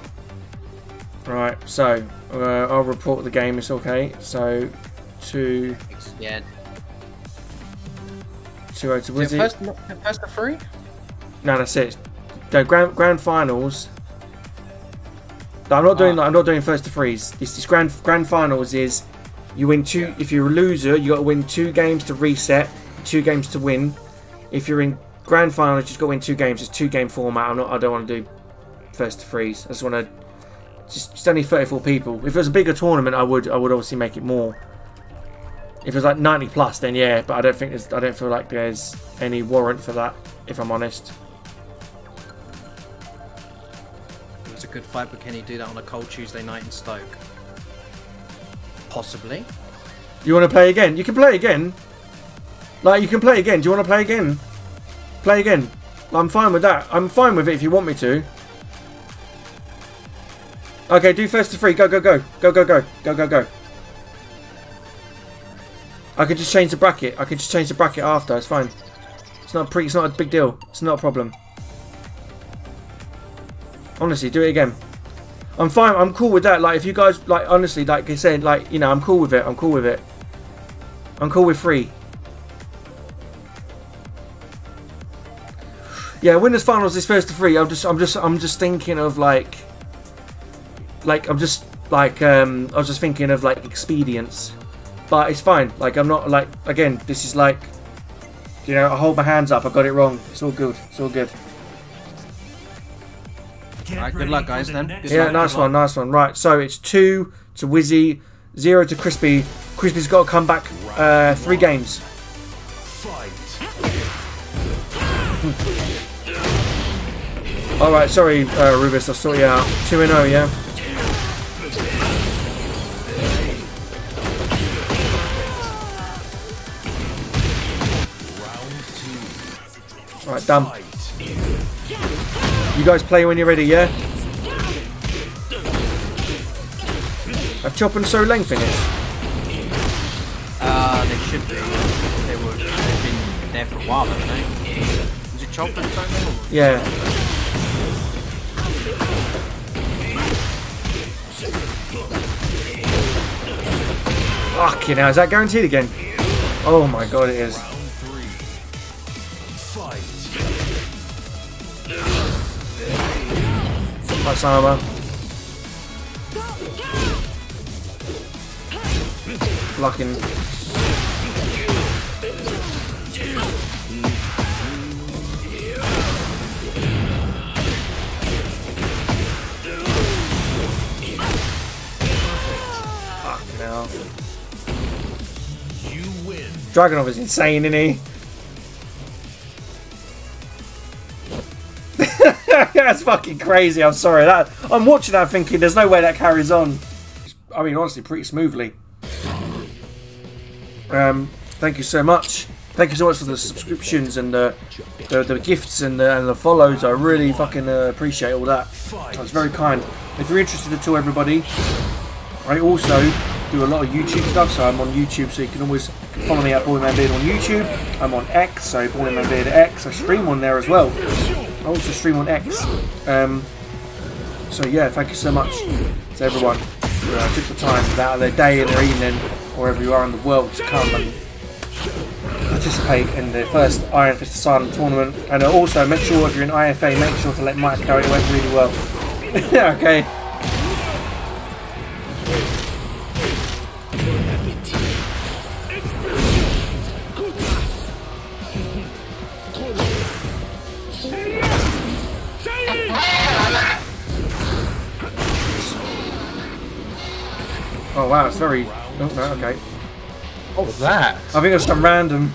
Right, so uh, I'll report the game. It's okay. So two, Yeah. two oh to Wizzy. first, first to three? No, that's it. The grand grand finals. No, I'm not doing. Ah. I'm not doing first to threes. This, this grand grand finals is you win two. If you're a loser, you got to win two games to reset, two games to win, if you're in grand finals, you just got to win two games. It's two game format. I'm not. I don't want to do first to threes. I just want to. Just, just only 34 people. If it was a bigger tournament, I would. I would obviously make it more. If it was like 90 plus, then yeah. But I don't think there's. I don't feel like there's any warrant for that. If I'm honest. Was a good fight, but can he do that on a cold Tuesday night in Stoke? Possibly. You want to play again? You can play again. Like you can play again. Do you want to play again? Play again. I'm fine with that. I'm fine with it if you want me to. Okay, do first to three. Go, go, go. Go, go, go. Go, go, go. I could just change the bracket. I could just change the bracket after. It's fine. It's not pre. It's not a big deal. It's not a problem. Honestly, do it again. I'm fine. I'm cool with that. Like, if you guys like, honestly, like I said, like you know, I'm cool with it. I'm cool with it. I'm cool with three. Yeah, winners finals is first to three. I'm just, I'm just, I'm just thinking of like, like I'm just like, um, I was just thinking of like expedience, but it's fine. Like I'm not like again. This is like, you know, I hold my hands up. I got it wrong. It's all good. It's all good. Alright, good luck, guys, then. Good Yeah, luck, nice one, nice one. Right, so it's two to Wizzy, zero to Crispy. Crispy's got to come back uh, three games. Fight. All right, sorry, uh, Rubus, I'll sort you out. Two and zero, yeah. All right, done. Fight. You guys play when you're ready, yeah. Have Chop and So Lang finished? Uh, they should be. They were. They've been there for a while, haven't they? Was it Chopper and something? or- Yeah. Fuck you know, is that guaranteed again? Oh my god, it is. Round three. Fight. That's armor. Blocking. You win. Dragunov is insane, isn't he? That's fucking crazy. I'm sorry. That I'm watching that thinking there's no way that carries on. I mean, honestly, pretty smoothly. Um, thank you so much. Thank you so much for the subscriptions and the the, the gifts and the, and the follows. I really fucking uh, appreciate all that. That's very kind. If you're interested at all, everybody, I also do a lot of YouTube stuff, so I'm on YouTube, so you can always follow me at BoyManBeard on YouTube. I'm on X, so BoyManBeard X. I stream on there as well. I also stream on X. Um, so yeah, thank you so much to everyone who uh, took the time out of their day and their evening, wherever you are in the world, to come and participate in the first Iron Fist Asylum tournament. And also make sure if you're in IFA, make sure to let Mike know it went really well. okay. Wow, it's very. Oh, no, okay. What was that? I think it's some random.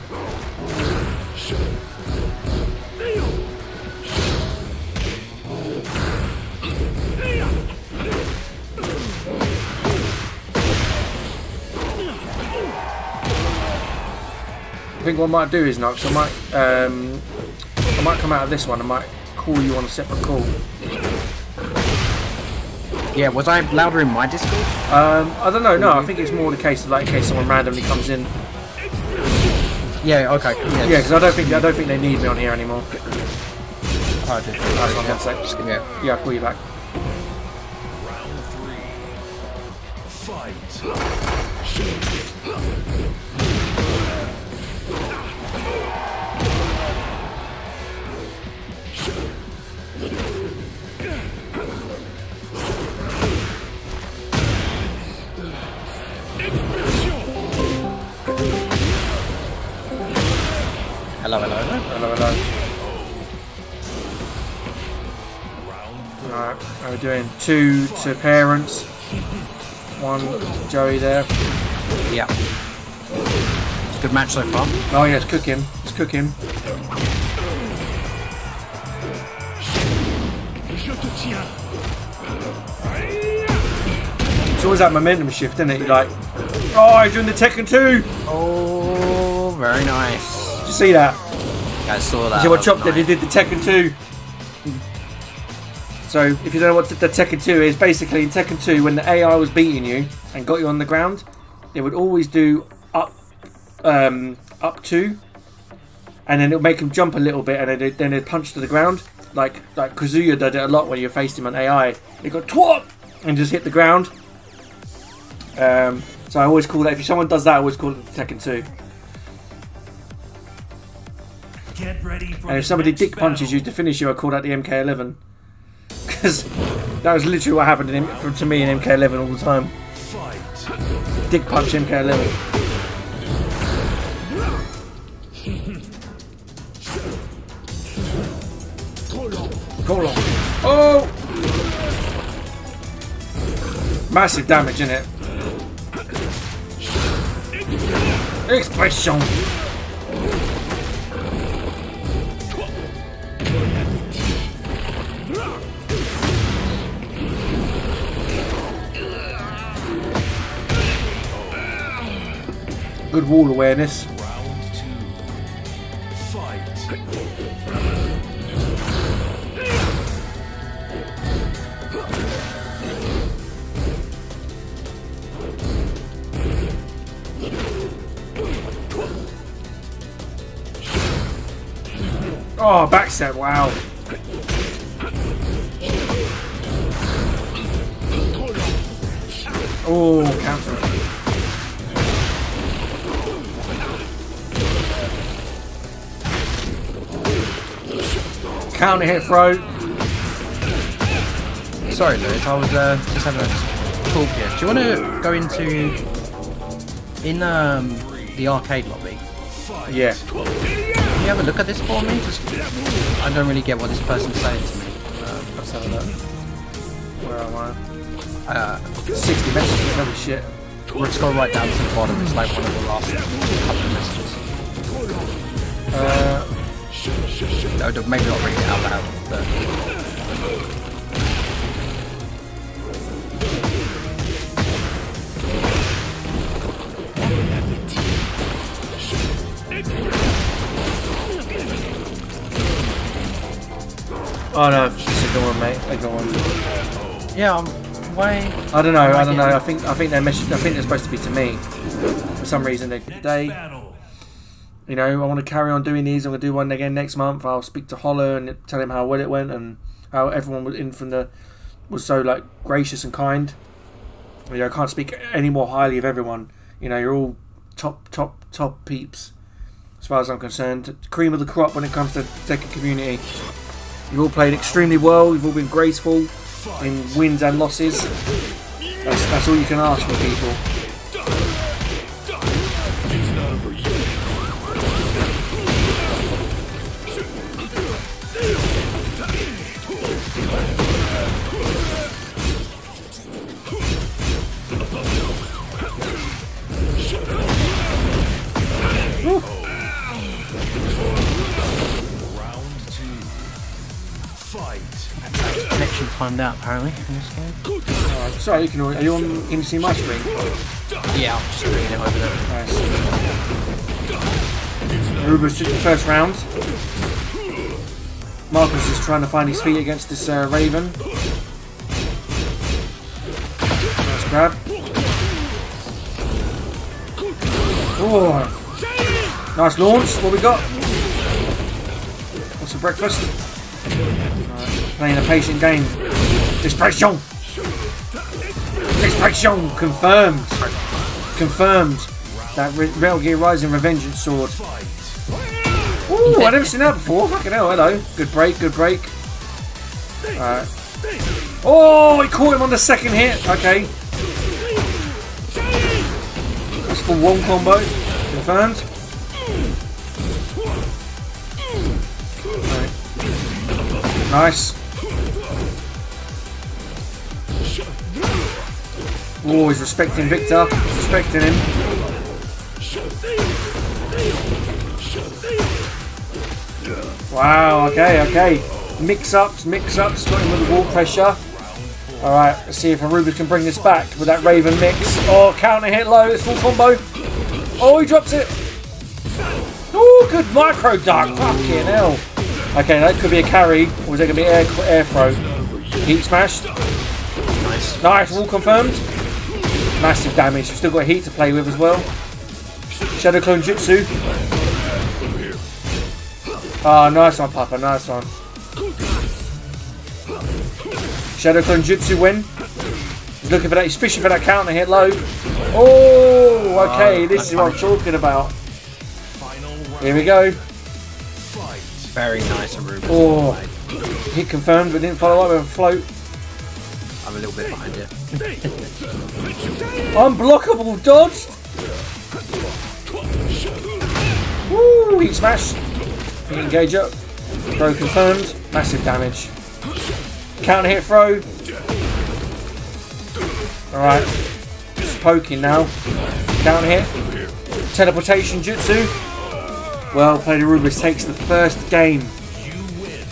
I think what I might do is Nox, I might um, I might come out of this one. I might call you on a separate call. Yeah, was I louder in my Discord? Um, I don't know. No, I think it's more the case of like in case someone randomly comes in. Yeah, okay. Yeah, because I don't think I don't think they need me on here anymore. I did. That's one, one sec. Just give me a... Yeah, I'll call you back. Round three. Fight. Hello, hello, hello. Hello, hello. Alright, how are we doing? Two to parents. One to Joey there. Yeah. It's a good match so far. Oh yeah, it's cooking. It's cooking. Je te tiens. It's always that momentum shift, isn't it? You're like, oh, he's doing the Tekken 2! Did Oh, very nice. You see that? I saw that. See what Chop did? He did the Tekken 2. So, if you don't know what the Tekken 2 is, basically in Tekken 2, when the AI was beating you and got you on the ground, it would always do up, um, up two, and then it would make him jump a little bit, and then it punch to the ground. Like like Kazuya did it a lot when you faced him on AI. It got twat and just hit the ground. Um, so I always call that if someone does that, I always call it the Tekken 2. And if somebody dick punches battle. you to finish you, I call that the MK11. Because that was literally what happened in, to me in MK11 all the time. fight. Dick punch MK11. Hold on. Oh! Massive damage in it. Expression. Good wall awareness. Counter hit throw. Sorry, Lewis. I was uh, just having a talk here. Do you want to go into in um, the arcade lobby? Yeah. Can you have a look at this for me? Just, I don't really get what this person's saying to me. Um, Let's have a look. Where am I? uh, 60 messages, holy shit. let's go right down to the bottom. It's like one of the last couple of messages. Uh, No, don't- maybe not read it out loud. But oh no, just ignore them, mate. Ignore them. yeah, um, why? I don't know, I don't know. I think I think they're message. I think they're supposed to be to me. For some reason, they they battle. You know, I want to carry on doing these. I'm going to do one again next month. I'll speak to Hollow and tell him how well it went and how everyone was in from the was so like gracious and kind. You know, I can't speak any more highly of everyone. You know, you're all top, top, top peeps, as far as I'm concerned. Cream of the crop when it comes to Tekken community. You've all played extremely well. You've all been graceful in wins and losses. That's, that's all you can ask for people. Connection timed out apparently in this game. Alright, sorry, you can. Are you on? Can you see my screen? Yeah, I'm just reading it over there. Nice. Erubus took the first round. Markos is trying to find his feet against this uh, Raven. Nice grab. Oh, nice launch. What we got? What's for breakfast? Playing a patient game. Dispersion! Dispersion! Confirmed! Confirmed. That Re Metal Gear Rising Revengeance sword. Ooh, I've never seen that before. Fucking hell, hello. Good break, good break. Alright. Oh, he caught him on the second hit. Okay. That's for one combo. Confirmed. Nice. Oh, he's respecting Victor. He's respecting him. Wow, okay, okay. Mix ups, mix ups, got him with the wall pressure. Alright, let's see if Aruba can bring this back with that Raven mix. Oh, counter hit low, it's full combo. Oh, he drops it. Oh, good micro duck. Fucking hell. Okay, that could be a carry. Or is it going to be air, air throw? Heat smashed. Nice. Nice, all confirmed. Massive damage. We've still got heat to play with as well. Shadow Clone Jutsu. Oh, nice one, Papa. Nice one. Shadow Clone Jutsu win. He's looking for that. He's fishing for that counter hit low. Oh, okay. This is what I'm talking about. Here we go. Very nice Aruba. Oh. Hit confirmed, but didn't follow up with a float. I'm a little bit behind it. Unblockable dodged. Woo! Heat smash. Heat engage up. Throw confirmed. Massive damage. Counter hit throw. Alright. Just poking now. Counter hit. Teleportation jutsu. Well played Erubus takes the first game. You win.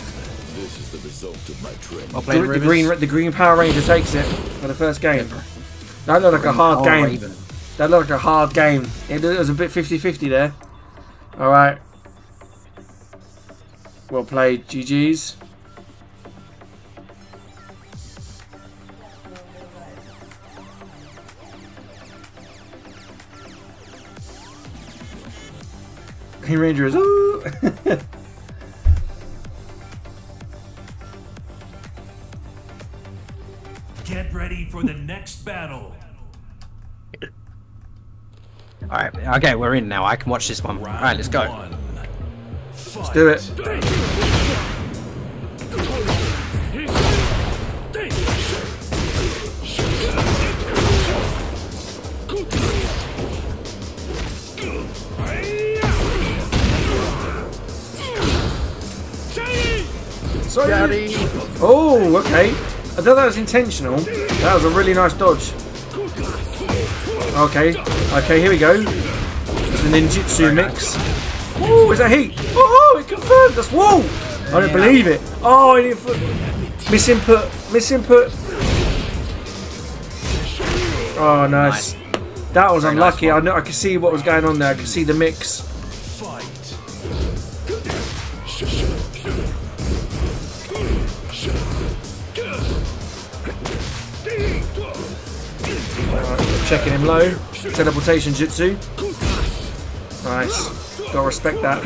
This is the result of my training. Well The, played, the Rubis. green the green Power Ranger takes it for the first game. That looked like a hard game. That looked like a hard game. It was a bit 50-50 there. Alright. Well played, GG's. Green Ranger is Get ready for the next battle. Alright, okay, we're in now. I can watch this one. Alright, let's go. One. Let's do it. Sorry. Oh, okay. I thought that was intentional. That was a really nice dodge. Okay, okay, here we go. It's a ninjutsu mix. Oh, is that heat? Oh, it confirmed. That's whoa! I don't believe it. Oh, I didn't. Misinput. Misinput. Oh, nice. That was unlucky. I know. I could see what was going on there. I could see the mix. Checking him low. Teleportation jutsu. Nice. Gotta respect that.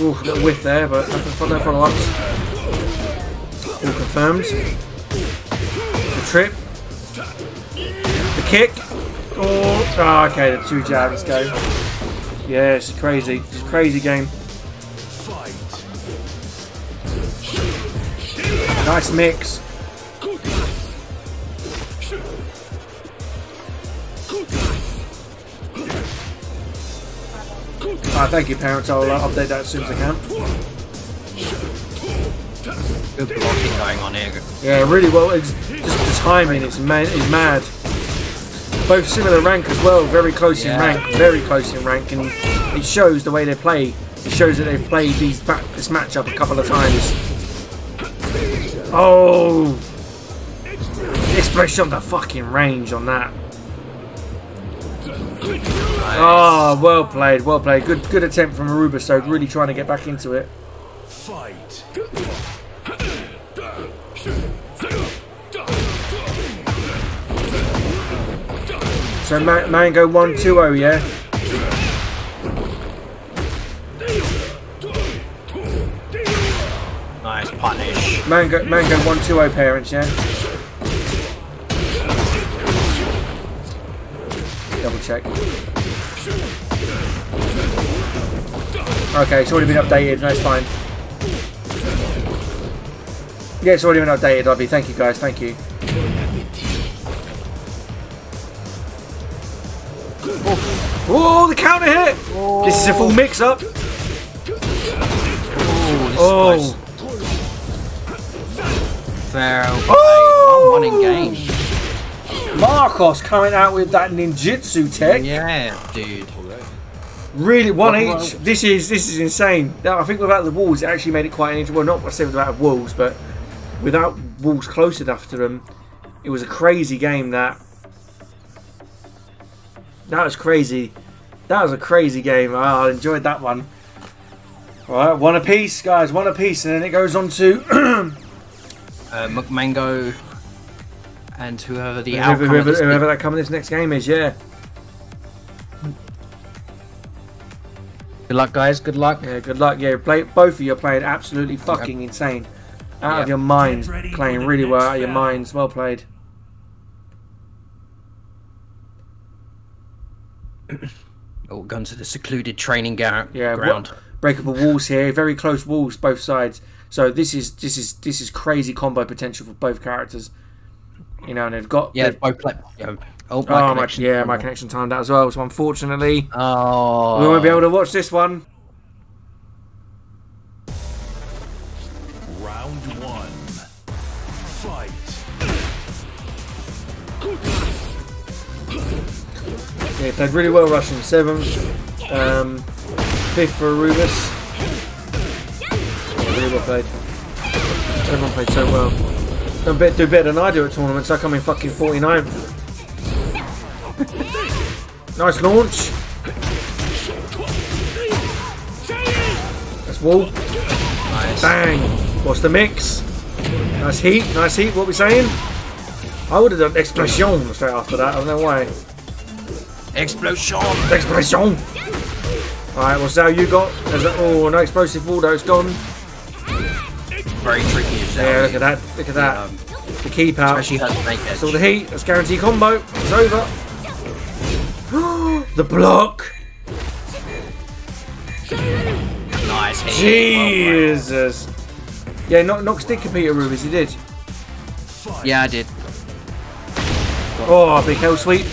Ooh, little whiff there, but nothing, no follow ups. All confirmed. The trip. The kick. Oh, ah, okay, the two jabs go. Yeah, it's crazy. It's a crazy game. Nice mix. Ah, thank you, parents. I'll uh, update that as soon as I can. Good blocking going on here. Yeah, really well. It's just the timing is mad. Is mad. Both similar rank as well. Very close in rank. Very close in rank, and it shows the way they play. It shows that they've played these back, this matchup a couple of times. Oh, explosion on the fucking range on that. Oh, well played, well played. Good, good attempt from Aruba. So really trying to get back into it. Fight. So Ma- Mango one two oh, yeah. Nice punish. Mango Mango one two oh parents, yeah. Double check. Okay, it's already been updated. That's fine. Yeah, it's already been updated, Dobby. Thank you, guys. Thank you. Oh, oh the counter hit! This is a full mix-up. Oh. fair Oh! One, one in game. Markos coming out with that ninjutsu tech. Yeah, dude. Really, one Well, each. This is this is insane. Now, I think without the walls, it actually made it quite interesting. Well, not I say without walls, but without walls close enough to them, it was a crazy game. That that was crazy. That was a crazy game. Oh, I enjoyed that one. All right, one apiece, guys. One apiece, and then it goes on to Uh, McMango and whoever the whoever, outcome whoever, whoever that coming this next game is. Yeah, Good luck, guys. Good luck. yeah. Good luck. Yeah, play. Both of you are playing absolutely fucking insane. Out Yep. of your minds, Get ready for playing really well. Out of your battle. minds, well played. Oh, we're going to the secluded training ga- Yeah, ground. breakable walls here, very close walls both sides. So this is this is this is crazy combo potential for both characters. You know, and they've got Yeah, they've- both play. Yeah. Oh, my oh my connection. yeah, my connection timed out as well. So unfortunately, Oh. we won't be able to watch this one. Round one. Fight. Yeah, played really well Russian seventh, um, fifth for Erubus. Yeah, really well played. Everyone played so well. Done bit do better than I do at tournaments. I come in fucking 49th. nice launch. That's wall. Nice. Bang. What's the mix? Nice heat. Nice heat. What we saying? I would have done explosion straight after that. I don't know why. Explosion. Explosion. Alright, what's how you got? There's a, oh, no explosive wall though. It's gone. Very tricky. as Yeah, look at that. Look at that. Um, The keep out. especially her snake edge. Saw the heat. That's guaranteed combo. It's over. the block. Nice. hit. Jesus. Yeah, knock, knock stick computer Rubies. He did. Yeah, I did. Oh, big hell sweep.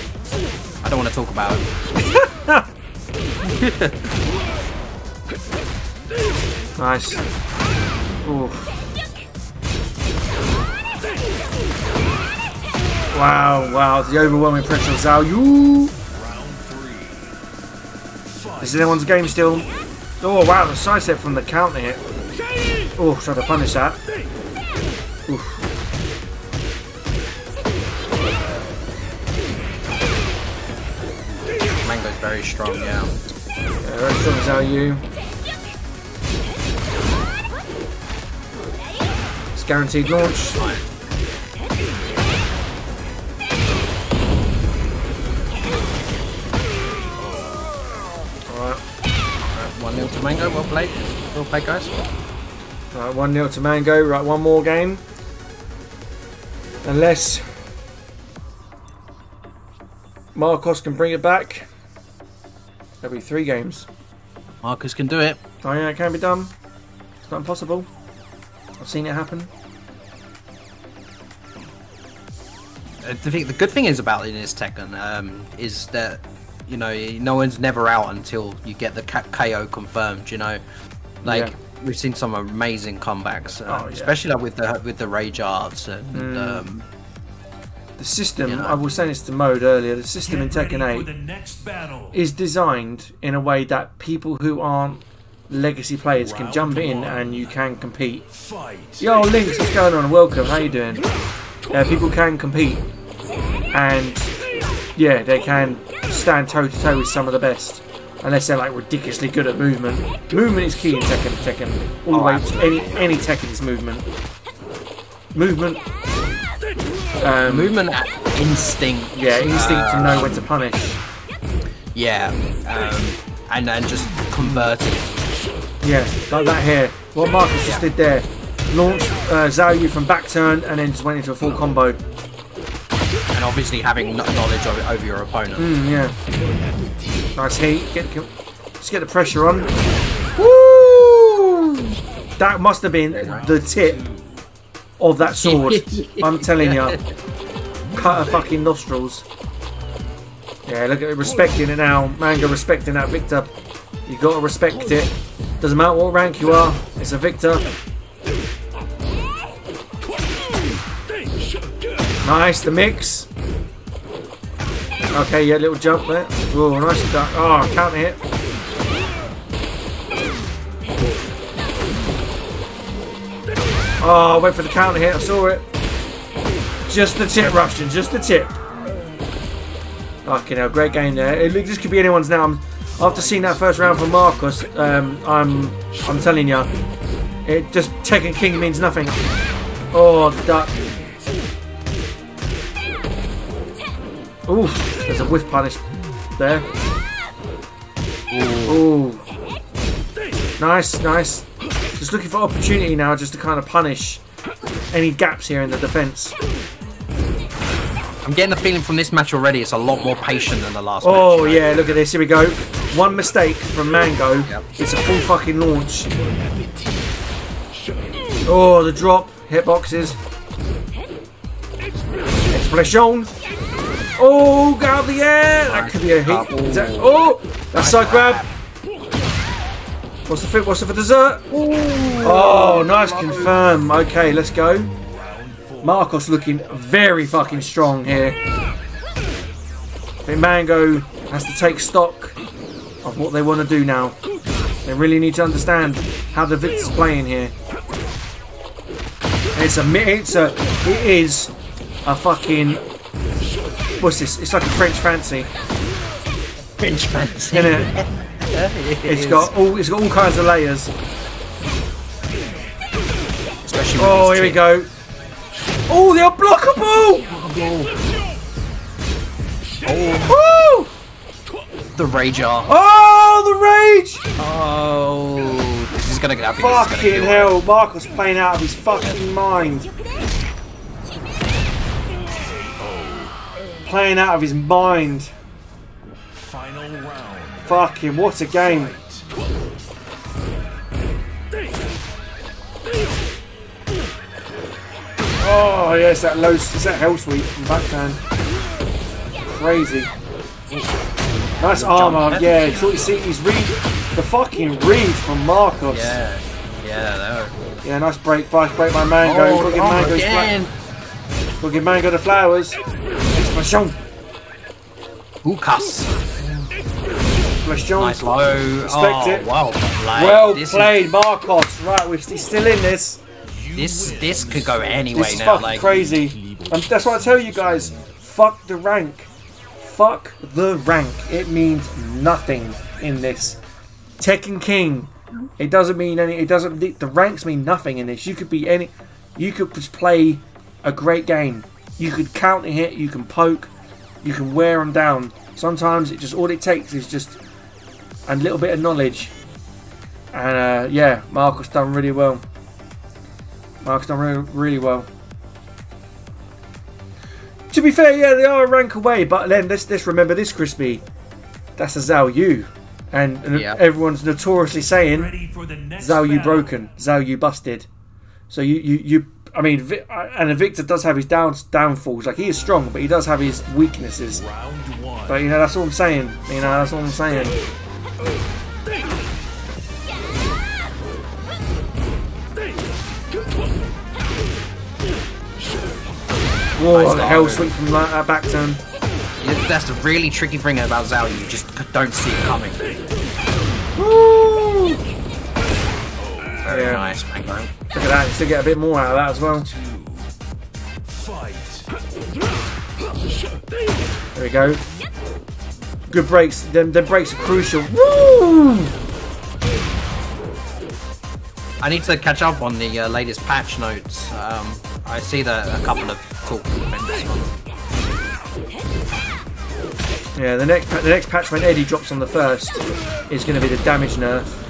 I don't want to talk about it. Nice. Oof. Wow, wow, the overwhelming pressure of Xiaoyu. Round three. This is anyone's game still. Oh wow, the side step from the counter hit. Oh, try to punish that. Oof. Mango's very strong. Yeah. Yeah, very strong as. It's guaranteed launch. 0 to Mango. Well played. Well played, guys. right, 1 0 to Mango. Right, one more game. Unless Markos can bring it back, there'll be three games. Markos can do it. Oh yeah, it can be done. It's not impossible. I've seen it happen. Uh, the, thing, the good thing is about it in Tekken um, is that you know no one's never out until you get the KO confirmed. You know, like Yeah. we've seen some amazing comebacks, uh, Oh, yeah. especially like with the with the rage arts and Mm. um, The system, You know. I was saying this to Mode earlier, the system in Get ready Tekken for the 8 next is designed in a way that people who aren't legacy players can Round jump in and you can compete. Fight. Yo, Links, what's going on? Welcome, how you doing? Uh, people can compete. And, yeah, they can stand toe to toe with some of the best. Unless they're like ridiculously good at movement. Movement is key in Tekken. Tekken. Always, any, any Tekken is movement. Movement. Um, movement instinct. Yeah, instinct to know when to punish. Yeah, um, and then just convert it. Yeah, like that here. What Markos just did there. Launched uh, Xiaoyu from back turn and then just went into a full combo. And obviously having knowledge of it over your opponent. Mm, yeah. Nice heat. Get, get, just get the pressure on. Woo! That must have been the tip of that sword. I'm telling you. Cut her fucking nostrils. Yeah, look at it, respecting it now. Mango respecting that Victor. You gotta respect it. Doesn't matter what rank you are, it's a Victor. Nice, the mix. Okay, yeah, little jump there. Oh, nice duck. Oh, counter hit. Oh, went for the counter hit. I saw it. Just the tip, Russian. Just the tip. Fucking hell, great game there. It, this could be anyone's now. I'm, after seeing that first round from Markos, um, I'm, I'm telling you, it just taking King means nothing. Oh, the duck. Ooh, there's a whiff punish there. Ooh. Nice, nice. Just looking for opportunity now just to kind of punish any gaps here in the defence. I'm getting the feeling from this match already. It's a lot more patient than the last Oh match. yeah, look at this. Here we go. One mistake from Mango. Yep. It's a full fucking launch. Oh, the drop. Hitboxes. Explosion. Oh, get out of the air. That could be a hit. That, oh, that's side grab. What's the fit? What's the for dessert? Oh, nice confirm. Okay, let's go. Markos looking very fucking strong here. I think Mango has to take stock of what they want to do now. They really need to understand how the Victor's playing here. It's a, it's a, it is a fucking, what's this? It's like a French fancy, French fancy. isn't it? It's got all, it's got all kinds of layers. Especially Oh, here we go. Oh, they're blockable! Oh! The rage R. Oh, the rage! Oh, this is gonna get. I think this gonna Fucking kill hell, Markos playing out of his fucking mind. Playing out of his mind. Final round. Fucking, what a game. Oh, yes, that low, is that hell sweep from backhand. Crazy. Nice armor, yeah. So you see, he's read the fucking read from Markos. Yeah, yeah, there. Yeah, nice break, nice break by Mango. Oh, Gotta give oh, Mango his again. fla- Gotta give Mango the flowers. Explosion. Ukas. Explosion. Nice low. Respect oh, it. well played. Well this played, Markos. Right, we're still in this. This this could go anyway This is now. fucking Like crazy. And that's what I tell you guys. Fuck the rank. Fuck the rank. It means nothing in this. Tekken King. It doesn't mean any. It doesn't. The, the ranks mean nothing in this. You could be any. You could just play a great game. You could counter hit. You can poke. You can wear them down. Sometimes it just all it takes is just a little bit of knowledge. And uh, yeah, Markos done really well. Markos done really, really well. To be fair, yeah, they are a rank away, but then let's, let's remember this, Crispy. That's a Xiaoyu. And, and Yeah. everyone's notoriously saying Ready for Xiaoyu broken, Xiaoyu busted. So you, you, you I mean, and Victor does have his downs, downfalls. Like, he is strong, but he does have his weaknesses. But, you know, that's all I'm saying. You know, that's all I'm saying. Whoa, Nice the hell sweep from that, that back turn. That's the really tricky thing about Xiao. You just don't see it coming. Woo! Very Yeah. nice, Mango. Look at that, you still get a bit more out of that as well. There we go. Good breaks. Them, them breaks are crucial. Woo! I need to catch up on the uh, latest patch notes. Um, I see that a couple of talk. Yeah, the next the next patch when Eddy drops on the first is going to be the damage nerf.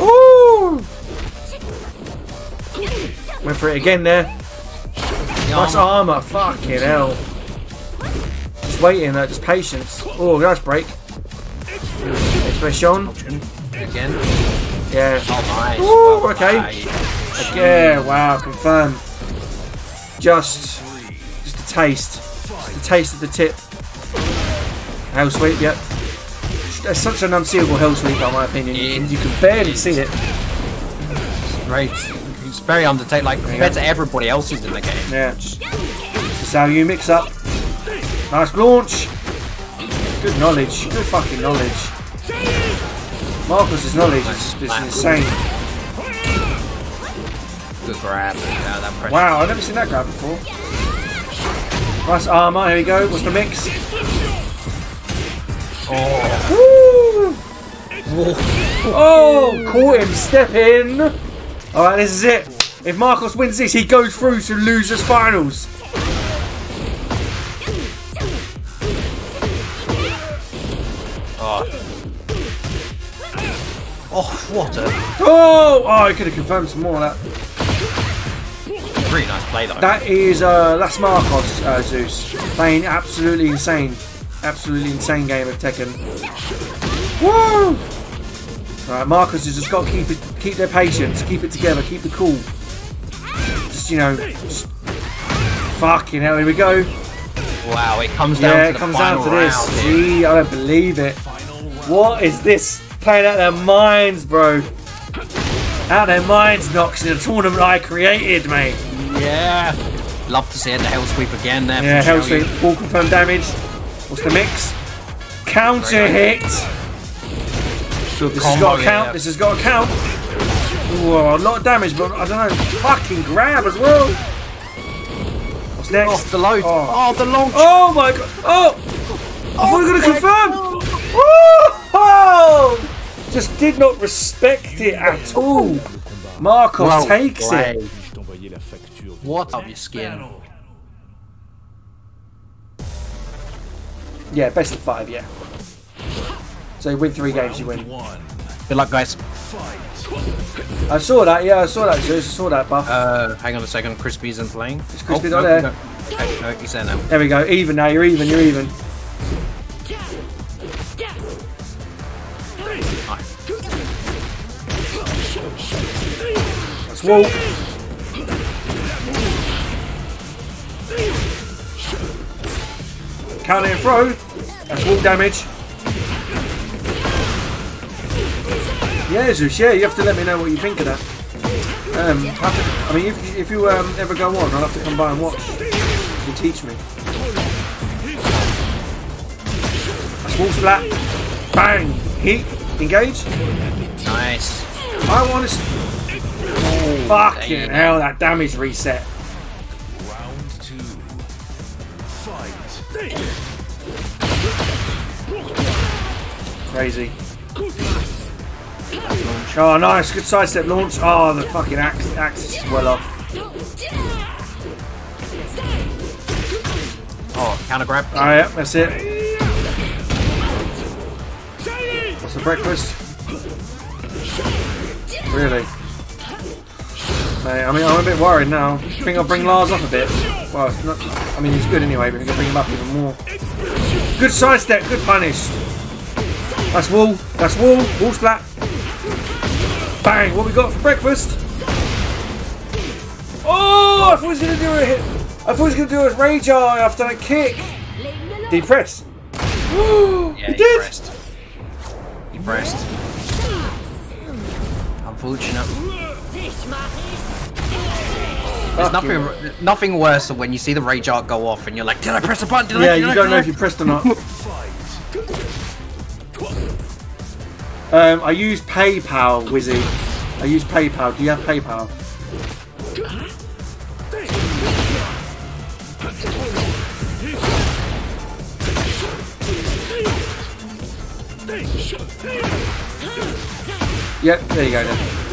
Ooh! Went for it again there. Nice armor. Fucking hell. Just waiting, there. Just patience. Oh, nice break. Expression. Again. Yeah. Oh, nice. Ooh, okay. Yeah, wow, confirmed. Just, just the taste. Just a taste of the tip. Hell sweep. yep. It's such an unseeable hell sweep, in my opinion. You you can barely see it. Great. He's very undertaken, like compared to everybody else who's in the game. Yeah. This is how you mix up. Nice launch. Good knowledge. Good fucking knowledge. Markos's knowledge is, is insane. Good grab. Yeah. Wow, I've never seen that grab before. Nice armor. Here we go. What's the mix? Oh! Oh, caught him stepping. All right, this is it. If Markos wins this, he goes through to losers finals. oh, Oh! what a Oh, oh, I could have confirmed some more of that. really nice play though. That is uh, Las Markos, uh, Zeus. Playing absolutely insane. Absolutely insane game of Tekken. Woo! Alright, Markos has just got to keep it, keep their patience, keep it together, keep the cool. Just, you know, just... Fucking hell, here we go. wow, it comes down Yeah, to it comes down to this. Gee, I don't believe it. What is this? Playing out their minds, bro. Out their minds, Nox, in a tournament I created, mate. Yeah. Love to see it, the Hell Sweep again there. Yeah, Hell Sweep, ball confirmed damage. What's the mix? Counter Very hit. Good This has combo got to count. This has got to count. Ooh, a lot of damage, but I don't know. Fucking grab as well. What's next? Off the load. Oh. Oh, the launch. Oh my god! Oh! I thought you were going to confirm! Oh! Just did not respect it at all. Markos Well takes played. it. Je t'envoyais la facture. What of your skin? Yeah, best of five, yeah. So you win three games, you win. One. Good luck, guys. I saw that, yeah, I saw that, Zeus. I saw that buff. Uh, hang on a second. Crispy isn't playing. Is Crispy oh, not no, there? No. Okay, no, he's there now. There we go, even now, you're even, you're even. That's wall. Counter and throw. That's wall damage. Yeah, Zeus, yeah, you have to let me know what you think of that. Um, I, to, I mean, if, if you um, ever go on, I'll have to come by and watch. You teach me. That's wall splat. Bang! Heat. Engage. Nice. I want to. there Fucking hell, that damage reset. Crazy. Oh, nice. Good sidestep launch. Oh, the fucking axe, axis is well off. Oh, counter grab. Oh, yeah, that's it. What's the breakfast? Really? Mate, I mean, I'm a bit worried now. I think I'll bring Lars up a bit. Well, not, I mean, he's good anyway, but I can bring him up even more. Good sidestep, good punish. That's wall, that's wall, wall splat. Bang, what we got for breakfast? Oh, I thought he was going to do a hit. I thought he was going to do a rage eye after that kick. Depress. Yeah, he he did. pressed. He pressed. Unfortunate. There's Fuck you. nothing, nothing worse than when you see the rage art go off and you're like, did I press a button? Did I? Yeah, Did you I? don't Did know I?" if you pressed or not. Um, I use PayPal, Wizzy. I use PayPal. Do you have PayPal? Yep, there you go then.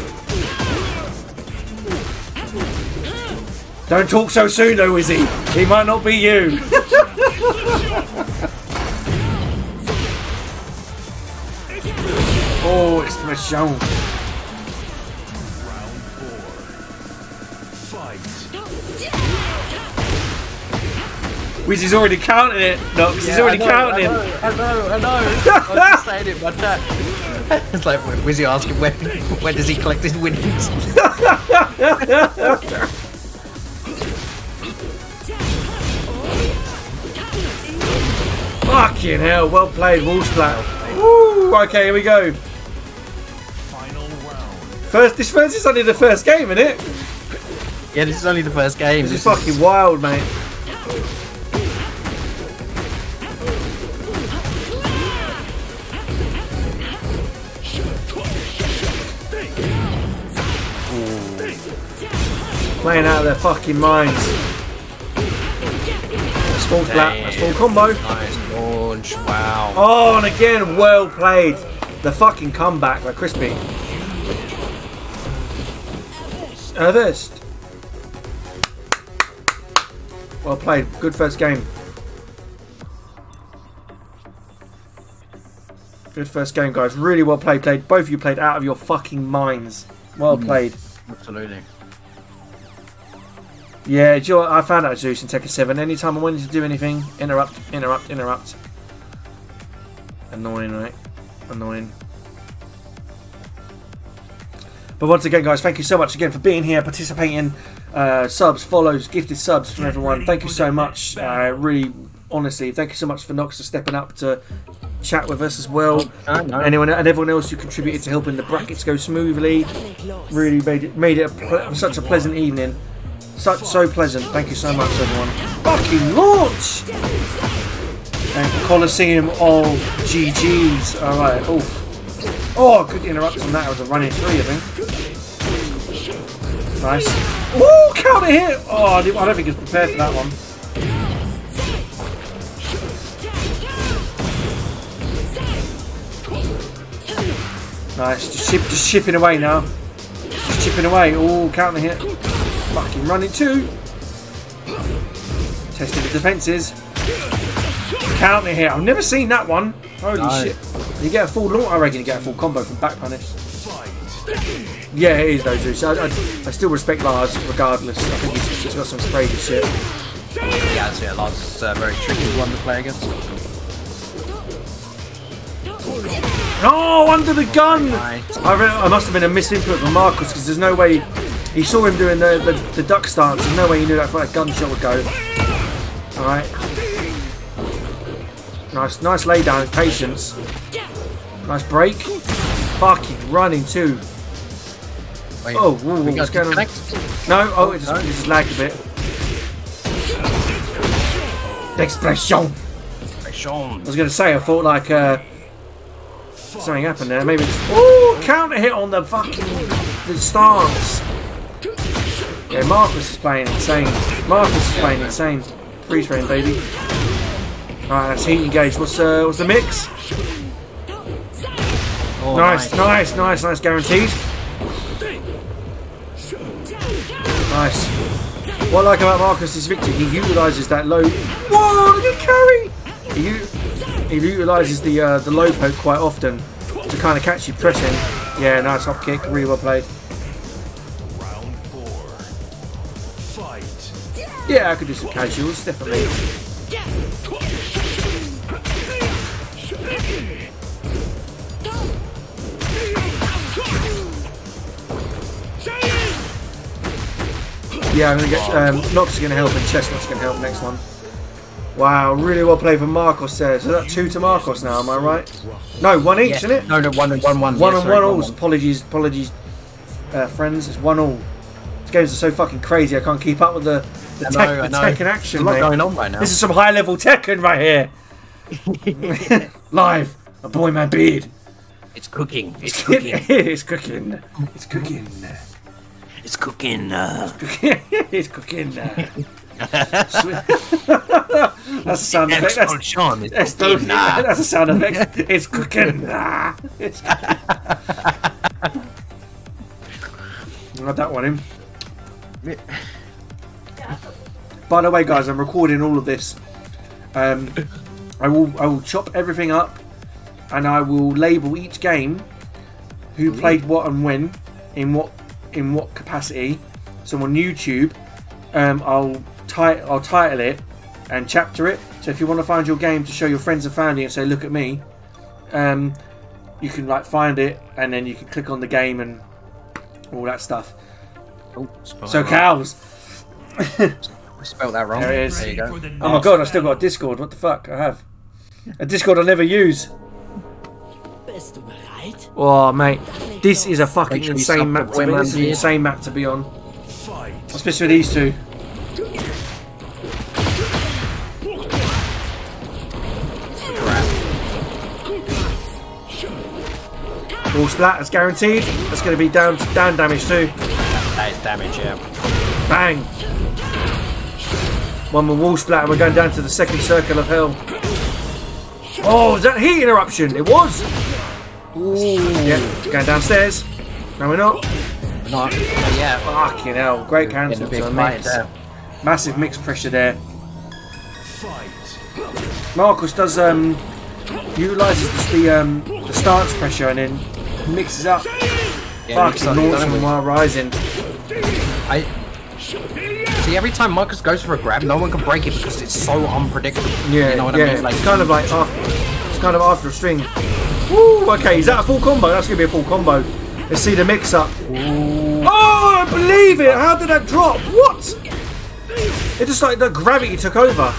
Don't talk so soon though, Wizzy. He might not be you. oh, it's four. Wizzy's already counting it. Nox, he's already counting it. I know, I know. I was just saying it in my chat. it's like Wizzy asking when when does he collect his winnings? Fucking hell, well played, wall splat. Woo, okay, here we go. Final round. First, this first is only the first game, isn't it? Yeah, this is only the first game. This is fucking wild, mate. Playing out of their fucking minds. That's full flat. That's full combo. Nice launch. Wow. Oh, and again, well played. The fucking comeback by Crispy. Ervist. Well played. Good first game. Good first game, guys. Really well played. Played. Both of you played out of your fucking minds. Well mm. played. Absolutely. Yeah, do you know? I found out Zeus in Tekken 7. Anytime I wanted to do anything, interrupt, interrupt, interrupt. Annoying, right? Annoying. But once again, guys, thank you so much again for being here, participating, uh, subs, follows, gifted subs from everyone. Thank you so much. Uh, really, honestly, thank you so much for Nox for stepping up to chat with us as well. Anyone and everyone else who contributed to helping the brackets go smoothly. Really made it made it a ple- such a pleasant evening. Such so pleasant. Thank you so much, everyone. Fucking launch! And Coliseum of GGs. Alright, oh. Oh, good interrupt on that. It was a running three, I think. Nice. Oh, counter hit! Oh, I don't think he's prepared for that one. Nice. Just, chip, just chipping away now. Just chipping away. Oh, counter hit. Fucking running two. Testing the defences. Counter hit. I've never seen that one. Holy No. shit. You get a full launch. I reckon you get a full combo from back punish. Yeah, it is though, Zeus. I, I, I still respect Lars regardless. I think he's, he's got some crazy shit. Yeah, so yeah, Lars is a very tricky one to play against. Oh, under the gun! Nice. I, I must have been a misinput from Markos because there's no way he saw him doing the, the, the duck stance. There's no way he knew that that gunshot would go. All right. Nice, nice lay down, patience. Nice break. Fucking running too. Wait, Oh, whoa, we what's got going on? disconnect? No, oh, it just, it just lagged a bit. Expression. Sean. I was going to say, I thought like uh, something happened there. Maybe it's oh counter hit on the fucking the stance. Yeah, Markos is playing insane. Markos is playing insane. Freeze frame, baby. Alright, that's heat engaged. What's uh, what's the mix? Oh, nice, nice, nice, nice guarantees. Nice. What I like about Markos is Victor, he utilises that low. Whoa, look at carry! He, u- he utilises the uh, the low poke quite often to kind of catch you pressing. Yeah, nice hop kick, really well played. Round four. Fight. Yeah, I could do some casuals, definitely. Yeah, I'm gonna get um, Nox is gonna help and Chestnut's gonna help next one. Wow, really well played from Markos there. So that's two to Markos now, am I right? No, one each, Yeah. isn't it? No, no, one and one, one. One yeah, and sorry, one all. Apologies, apologies, uh, friends. It's one all. These games are so fucking crazy. I can't keep up with the the, I tech, know, the know. Tekken action, There's a lot mate. going on right now. This is some high level Tekken right here. Live, a BoyManBeard. It's cooking. It's cooking. it's cooking. It's cooking. It's cooking. Uh, it's cooking. That's a sound effect. That's. It's that's, cooking. uh, that's a sound effect. It's cooking. It's cooking. Had that one in. By the way, guys, I'm recording all of this. Um, I will I will chop everything up, and I will label each game, who played what and when, in what in what capacity. So on YouTube, um, I'll ti- I'll title it and chapter it. So if you want to find your game to show your friends and family and say, "Look at me," um, you can like find it, and then you can click on the game and all that stuff. Oh, So cows. I spelled that wrong. There it is. There you go. Oh my god, I still got a Discord. What the fuck? I have a Discord I never use. Bist du bereit? Oh mate, this is a fucking Make sure you insane map. To be, Boyman this is an insane map to be on. Fight. Especially with these two. Wall splat, that's guaranteed. That's going to be down down damage too. That is damage, yeah. Bang! One more wall splat and we're going down to the second circle of hell. Oh, is that heat interruption? It was! Yeah, going downstairs. No, we're not. Not, not yet. Fucking hell. Great cancel to a mix. there. Massive mix pressure there. Fight. Markos does um utilises the, um the stance pressure and then mixes up. Yeah, Fucking up launch damage. them while rising. I see every time Markos goes for a grab, no one can break it because it's so unpredictable. Yeah, you know what yeah. I mean? Like it's kind of like after, it's kind of after a string. Woo! Okay, is that a full combo? That's gonna be a full combo. Let's see the mix up. Oh, I believe it! How did that drop? What? It just like the gravity took over.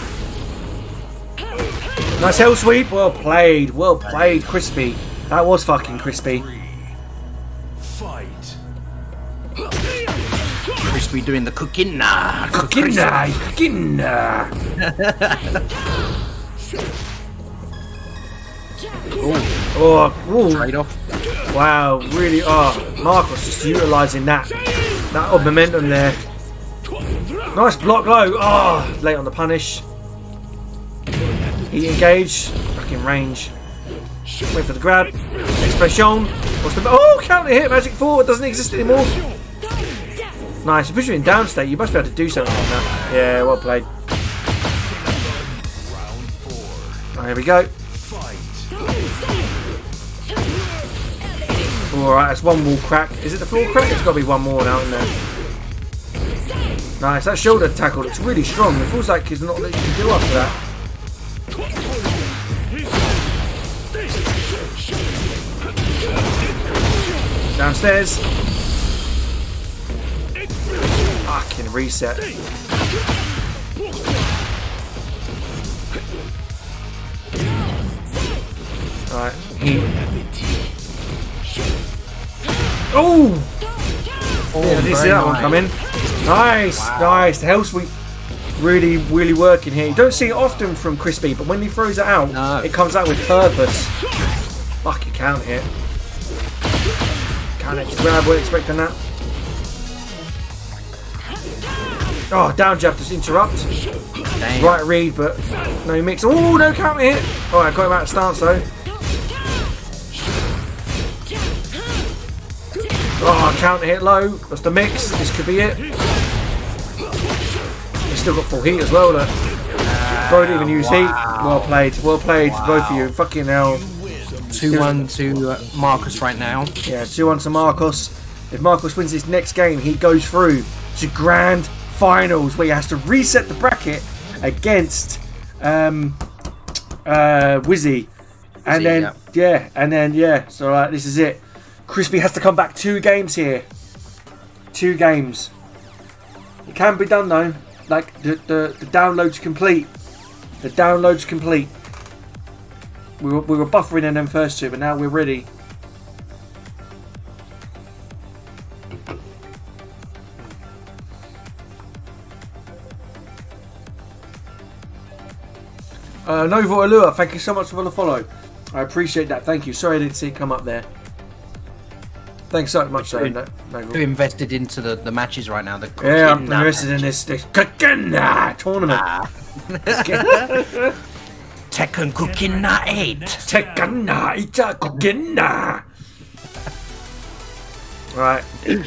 Nice hell sweep. Well played. Well played, crispy. That was fucking crispy. Fight. Crispy doing the cooking. Nah, Cooking nah, cooking nah. Oh. Trade off. Wow, really, oh, Markos just utilising that, that odd momentum there. Nice block low, oh, late on the punish. He engage, fucking range. Wait for the grab, expression. What's the, oh, counter hit, magic forward, doesn't exist anymore. Nice, especially in down state, you must be able to do something like that. Yeah, well played. Oh, here we go. Alright, that's one wall crack. Is it the floor crack? It's got to be one more now, isn't there? Nice, that shoulder tackle looks really strong. It feels like he's not that you can do after that. Downstairs. Fucking reset. Alright. Oh! Oh, Yeah, I didn't see that one coming. Nice, nice. The hell sweep really, really working here. You don't see it often from Crispy, but when he throws it out, No. it comes out with purpose. Fuck, you count hit. Count it grab, weren't expecting that. Oh, down jab to interrupt. Damn. Right read, but no mix. Oh, no counter hit. Alright, got him out of stance though. Oh, counter hit low. That's the mix. This could be it. He's still got full heat as well, look. Bro didn't even use heat. Well played. Well played, both of you. Fucking hell. 2 1 to uh, Markos right now. Yeah, 2 1 to Markos. If Markos wins his next game, he goes through to grand finals where he has to reset the bracket against um, uh, Wizzy. And then, yeah. yeah, and then, yeah, so uh, this is it. Crispy has to come back two games here. Two games. It can be done though. Like, the, the, the download's complete. The download's complete. We were, we were buffering in them first two, but now we're ready. Uh, Nova Allure, thank you so much for the follow. I appreciate that. Thank you. Sorry I didn't see it come up there. Thanks so much, though. No, Nova. Who invested into the, the matches right now? The Yeah, I'm cooking, interested in this, this Kakena tournament. Ah. Tekken Cooking 8. Tekana Ita Kokena. Right.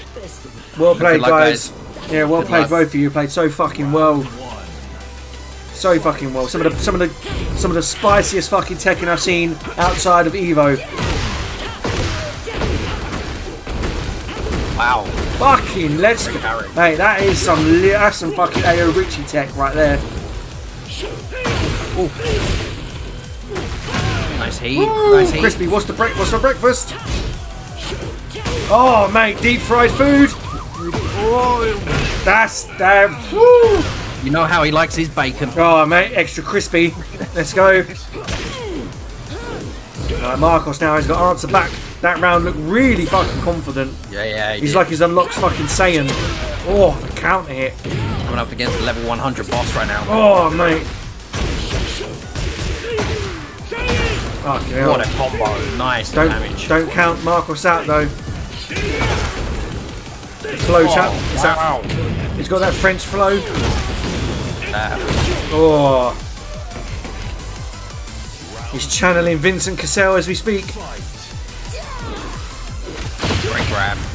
Well played, luck, guys. Yeah, well Good played, luck. both of you. Played so fucking well. So fucking well. Some of the some of the some of the spiciest fucking Tekken I've seen outside of Evo. Wow. Fucking let's go, mate. That is some that's some fucking Ao Richie tech right there. Nice heat. Woo! Nice heat. Crispy, what's the break? What's for breakfast? Oh, mate, deep fried food. That's damn. Woo! You know how he likes his bacon. Oh, mate, extra crispy. Let's go. Right, Markos now has got answer back. That round looked really fucking confident. Yeah, yeah. he He's did. like he's unlocked fucking Saiyan. Oh, the counter hit. Coming up against the level 100 boss right now. Oh, mate. Fucking hell. What a combo. Nice Don't, damage. don't count Markos out though. Flow chap. Oh, Is that- wow. he's got that French flow. Oh. He's channeling Vincent Cassel as we speak.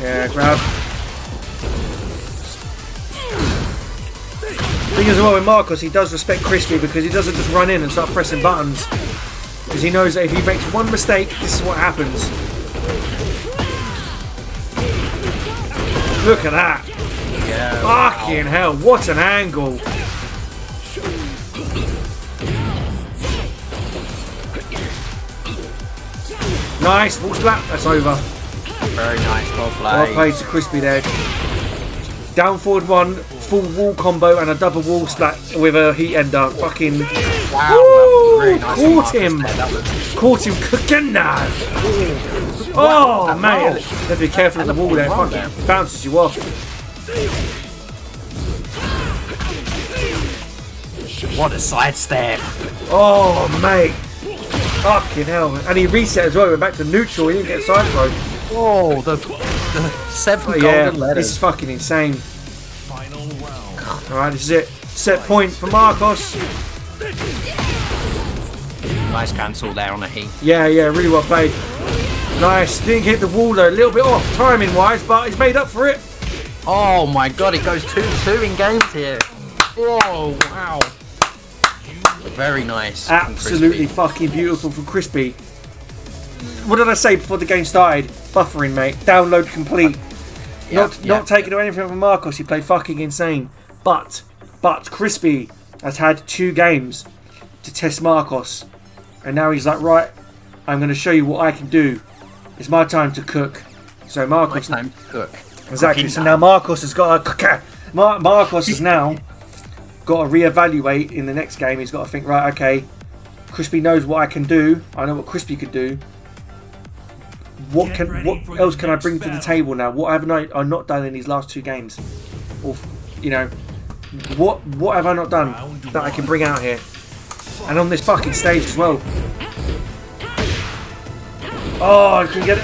Yeah, grab. Thing as well with Markos, he does respect Crispy because he doesn't just run in and start pressing buttons. Because he knows that if he makes one mistake, this is what happens. Look at that. Yeah. Fucking hell, what an angle. Nice, wall splat, that's over. Very nice. Well Well played. played to Crispy there. Down forward one, full wall combo and a double wall splat with a heat ender. Fucking Wow. Very nice Caught him. caught him cooking now. Oh that mate, roll? have to be careful of the wall there. Fucking bounces you off. What a sidestep. Oh mate. Fucking hell. And he reset as well, went back to neutral, he didn't get side throw. Oh, the, the seven Oh, yeah, golden letters. this is fucking insane. Final round. Alright, this is it. Set point for Markos. Nice cancel there on a heat. Yeah, yeah, really well played. Nice. Didn't hit the wall though, a little bit off timing wise, but he's made up for it. Oh my god, it goes 2-2 in games here. Oh, wow. Very nice. Absolutely fucking beautiful from Crispy. What did I say before the game started? Buffering, mate. Download complete. Yeah, not yeah. not taking away anything from Markos. He played fucking insane. But but Crispy has had two games to test Markos, and now he's like, right, I'm going to show you what I can do. It's my time to cook. So My Markos, time to cook. exactly. Cooking So now. Markos has got to Mar- Markos has now got to reevaluate in the next game. He's got to think, right, okay, Crispy knows what I can do. I know what Crispy could do. What can what else can I bring to the table now? What haven't I, I not done in these last two games? Or you know, what what have I not done Round that I can bring out here? And on this fucking stage as well. Oh, I can get it.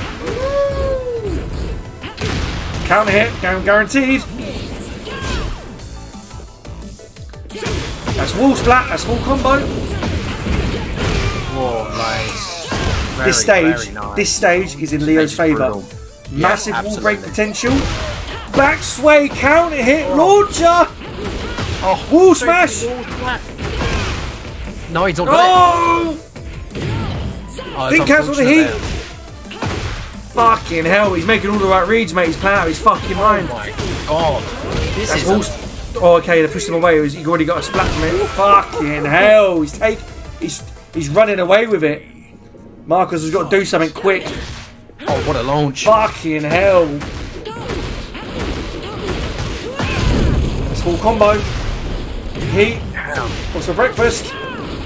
Counter hit, gu- guaranteed. That's wall splat, that's full combo. Oh, nice. Very, this stage, very nice. this stage is in Leo's favour. Massive Yeah, wall break potential. Back sway, counter hit, launcher. Oh, Wall smash. No, he's not Oh! it. Oh, oh Didn't it's cancel the heat. there. Fucking hell, he's making all the right reads, mate. He's playing out of his fucking oh mind. Oh my god. This That's is wall. a- Oh, okay, they pushed him away. He's already got a splat from it. Fucking hell, he's take. He's he's running away with it. Markos has got to do something quick. Oh, what a launch. Fucking hell. That's full combo. Heat. What's for breakfast?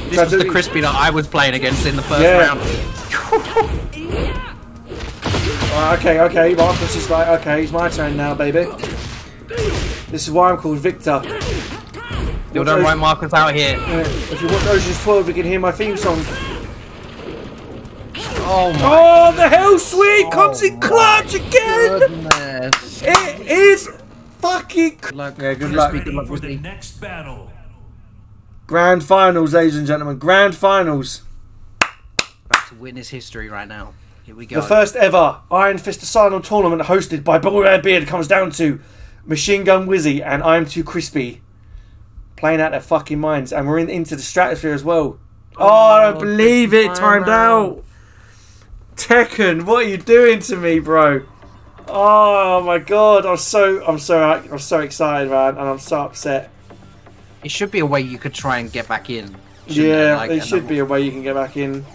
This was the crispy that I was playing against in the first Yeah. round. Alright, okay, okay. Markos is like, okay, it's my turn now, baby. This is why I'm called Victor. You don't write Markos out here. Uh, if you watch Ocean's 12, you can hear my theme song. Oh my Oh, the hell sweep oh comes in clutch again! goodness. It is fucking. cr- Luck. Yeah, good luck. good luck, for the next battle. Grand finals, ladies and gentlemen. Grand finals. About to witness history right now. Here we go. The first ever Iron Fist Asylum tournament hosted by Bubble Red Beard comes down to Machine Gun Wizzy and I'm Too Crispy. Playing out their fucking minds. And we're in, into the stratosphere as well. Oh, oh I don't Oh, believe it. Timed timeout. out. Tekken, what are you doing to me, bro? Oh my god, I'm so I'm so I'm so excited, man, and I'm so upset. It should be a way you could try and get back in. Yeah, Like, there should be a way you can get back in,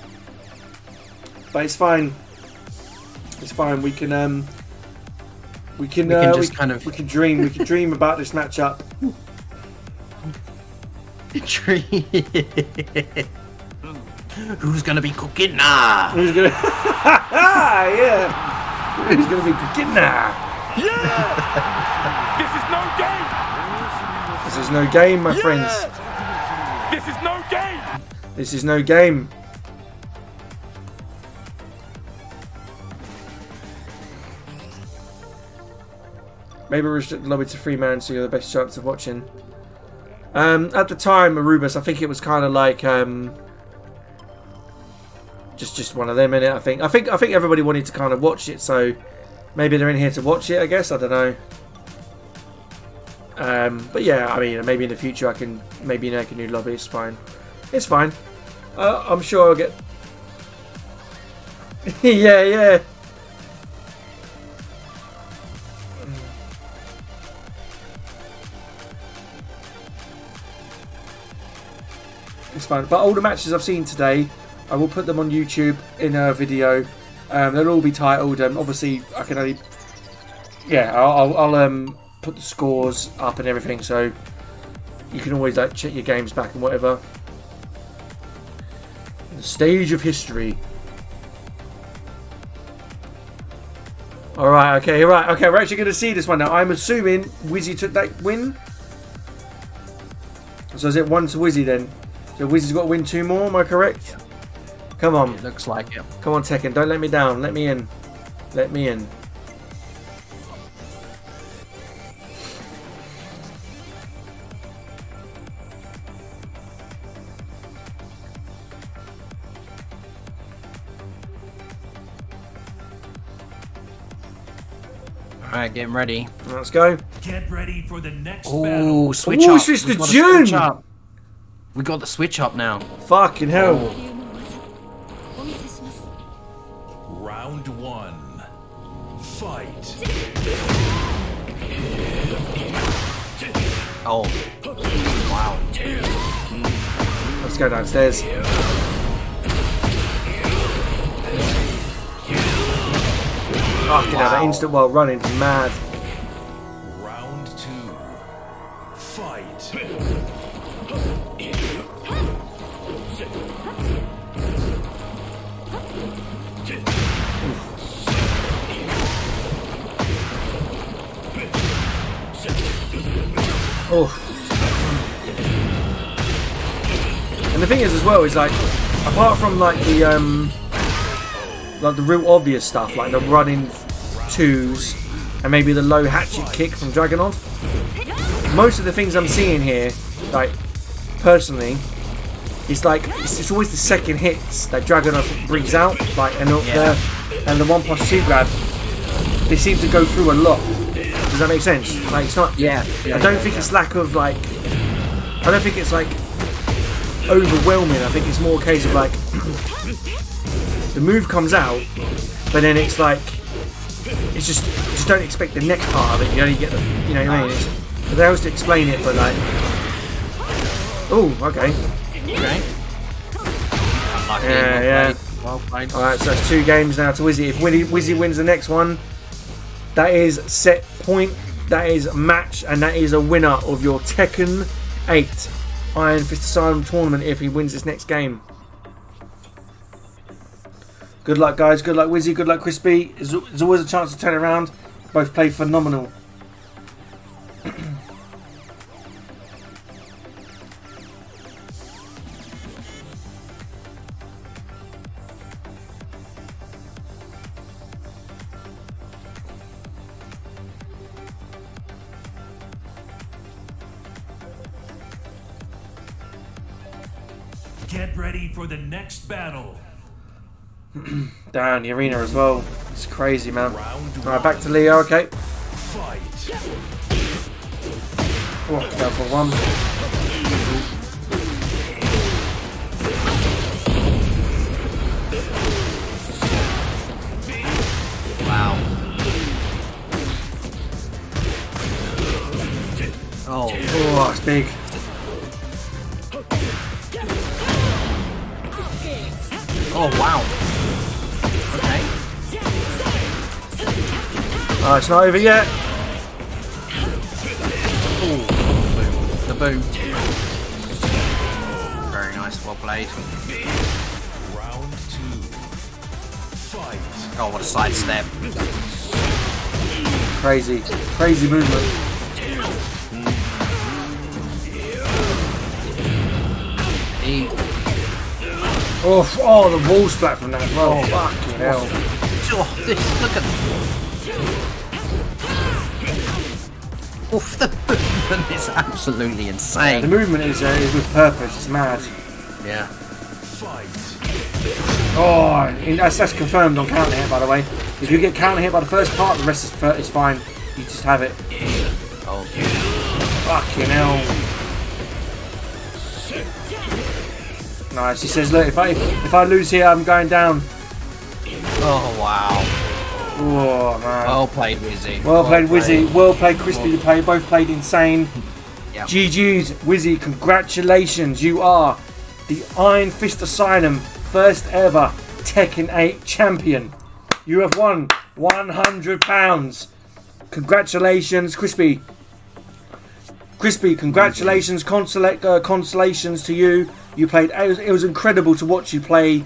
but it's fine. It's fine. We can um, we can, We can uh, just we, kind of- we can dream. We can dream about this matchup. Who's gonna be cooking now? Who's gonna? yeah. Who's gonna be cooking now? Yeah. This is no game! This is no game, my friends. This is no game! This is no game. Maybe restrict the lobby to three man so you're the best chance of watching. Um, at the time, Erubus, I think it was kind of like um, just just one of them in it. I think I think I think everybody wanted to kind of watch it, so maybe they're in here to watch it. I guess I don't know. Um, but yeah, I mean, maybe in the future I can maybe make a new lobby. It's fine. It's fine. Uh, I'm sure I'll get. yeah, yeah. It's fine. But all the matches I've seen today, I will put them on YouTube in a video. Um, they'll all be titled. Um, obviously, I can only. Yeah, I'll, I'll, I'll um, put the scores up and everything, so you can always like check your games back and whatever. The stage of history. Alright, okay, right, okay, we're actually going to see this one now. I'm assuming Wizzy took that win. So is it one to Wizzy then? So Wizzy's got to win two more, am I correct? Come on, It looks like it. come on Tekken, don't let me down. Let me in. Let me in. Alright, getting ready. Let's go. Get ready for the next battle. Oh, switch Ooh, up. Sister We've got the Jun! switch up. We got the switch up now. Fucking hell. 流 Oh. Wow. Let's go downstairs. Fucking hell, that Wow. instant while running, mad. Oh. And the thing is, as well, is like, apart from like the um, like the real obvious stuff, like the running twos and maybe the low hatchet kick from Dragunov, most of the things I'm seeing here, like personally, it's like it's, it's always the second hits that Dragunov brings out, like and the Yeah. and the one plus two grab, they seem to go through a lot. Does that make sense? Like it's not. Yeah. I don't think it's lack of like. I don't think it's like overwhelming. I think it's more a case of like the move comes out, but then it's like it's just just don't expect the next part of it. You only get the you know what I mean. It's, but they to explain it, but like. Oh, okay. Okay. Yeah, yeah. Well All right, so that's two games now to Wizzy. If Wizzy, Wizzy wins the next one, that is set point, that is match, and that is a winner of your Tekken 8 Iron Fist Asylum tournament if he wins this next game. Good luck, guys. Good luck, Wizzy. Good luck, Crispy. There's, always a chance to turn around. Both played phenomenal. next battle. Down the arena as well. It's crazy, man. Round Alright, back to Leo. Okay. Fight. Oh, go for one. Wow. Oh. Oh, that's big. Oh, wow. Okay. Oh, it's not over yet. Ooh, the boom. Very nice, well played. Round two. Fight. Oh, what a side step. Crazy, crazy movement. Eight. Oh, oh, the wall splat from that as well. Fucking hell. Oh, this, look at. Oof, the movement is absolutely insane. The movement is, uh, is with purpose. It's mad. Yeah. Oh, that's, that's confirmed on counter hit, by the way. If you get counter hit by the first part, the rest is, is fine. You just have it. Oh, Fucking hell. Nice. He says, look, if I if I lose here, I'm going down. oh wow. Oh man. Well played, Wizzy. Well played, Wizzy. Well played, Crispy. You play both played insane. Yep. GG's, Wizzy. Congratulations. You are the Iron Fist Asylum first ever Tekken 8 champion. You have won 100 pounds. Congratulations, Crispy. Crispy, congratulations, consola- uh, consolations to you. You played. It was, it was incredible to watch you play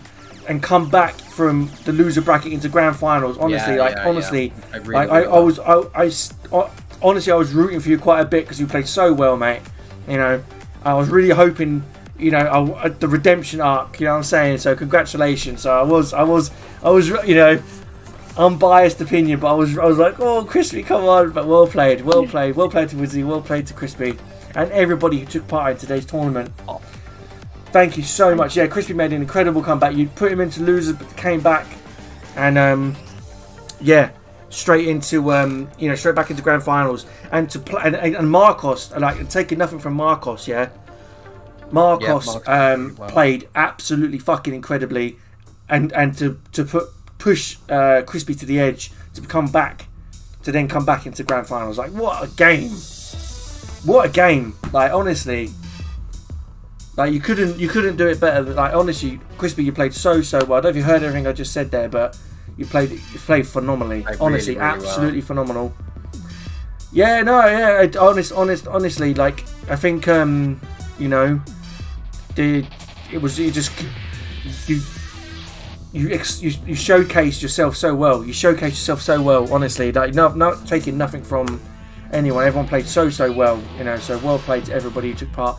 and come back from the loser bracket into grand finals. Honestly, Yeah, like yeah, honestly, yeah. I really, like I, I was, I, I I- honestly, I was rooting for you quite a bit because you played so well, mate. You know, I was really hoping, you know, I, the redemption arc. You know what I'm saying? So congratulations. So I was, I was, I was, you know, unbiased opinion, but I was, I was like, oh, Crispy, come on! But well played, well played, well played to Wizzy, well played to Crispy, and everybody who took part in today's tournament. Thank you so much. Yeah, Crispy made an incredible comeback. You put him into losers, but came back, and um, yeah, straight into um, you know, straight back into grand finals, and to play and, and Markos, like taking nothing from Markos, yeah. Markos, Markos um, well. played absolutely fucking incredibly, and and to to put push uh, Crispy to the edge to come back, to then come back into grand finals. Like what a game! What a game! Like honestly, like you couldn't you couldn't do it better. Like honestly, Crispy, you played so so well. I don't know if you heard everything I just said there, but you played you played phenomenally. Played honestly, really, really well. absolutely phenomenal. Yeah, no, yeah, honest, honest, honestly, like I think, um, you know, the it was you just you you ex, you, you showcased yourself so well. You showcased yourself so well. Honestly, like not not taking nothing from anyone. Everyone played so so well. You know, so well played to everybody who took part.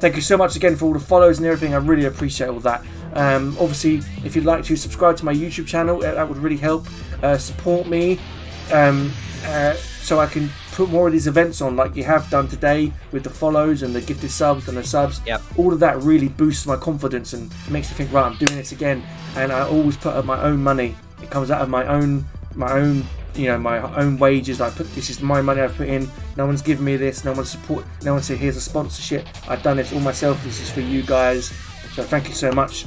Thank you so much again for all the follows and everything. I really appreciate all that. Um, obviously, if you'd like to subscribe to my YouTube channel, that would really help. Uh, support me um, uh, so I can put more of these events on, like you have done today with the follows and the gifted subs and the subs. Yep. All of that really boosts my confidence and makes me think, right, I'm doing this again. And I always put up my own money. It comes out of my own, my own, you know, my own wages. I put this is my money I've put in. No one's given me this. No one's support. No one said here's a sponsorship. I've done this all myself. This is for you guys. So thank you so much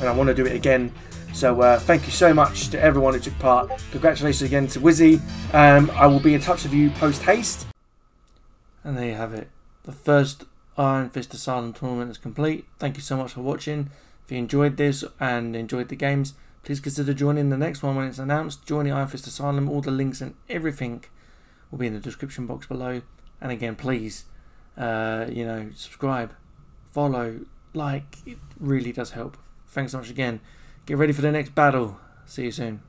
and I want to do it again. So uh, thank you so much to everyone who took part. Congratulations again to Wizzy. Um, I will be in touch with you post haste. And there you have it. The first Iron Fist Asylum tournament is complete. Thank you so much for watching. If you enjoyed this and enjoyed the games, please consider joining the next one when it's announced. Join the Iron Fist Asylum. All the links and everything will be in the description box below. And again, please, uh, you know, subscribe, follow, like. It really does help. Thanks so much again. Get ready for the next battle. See you soon.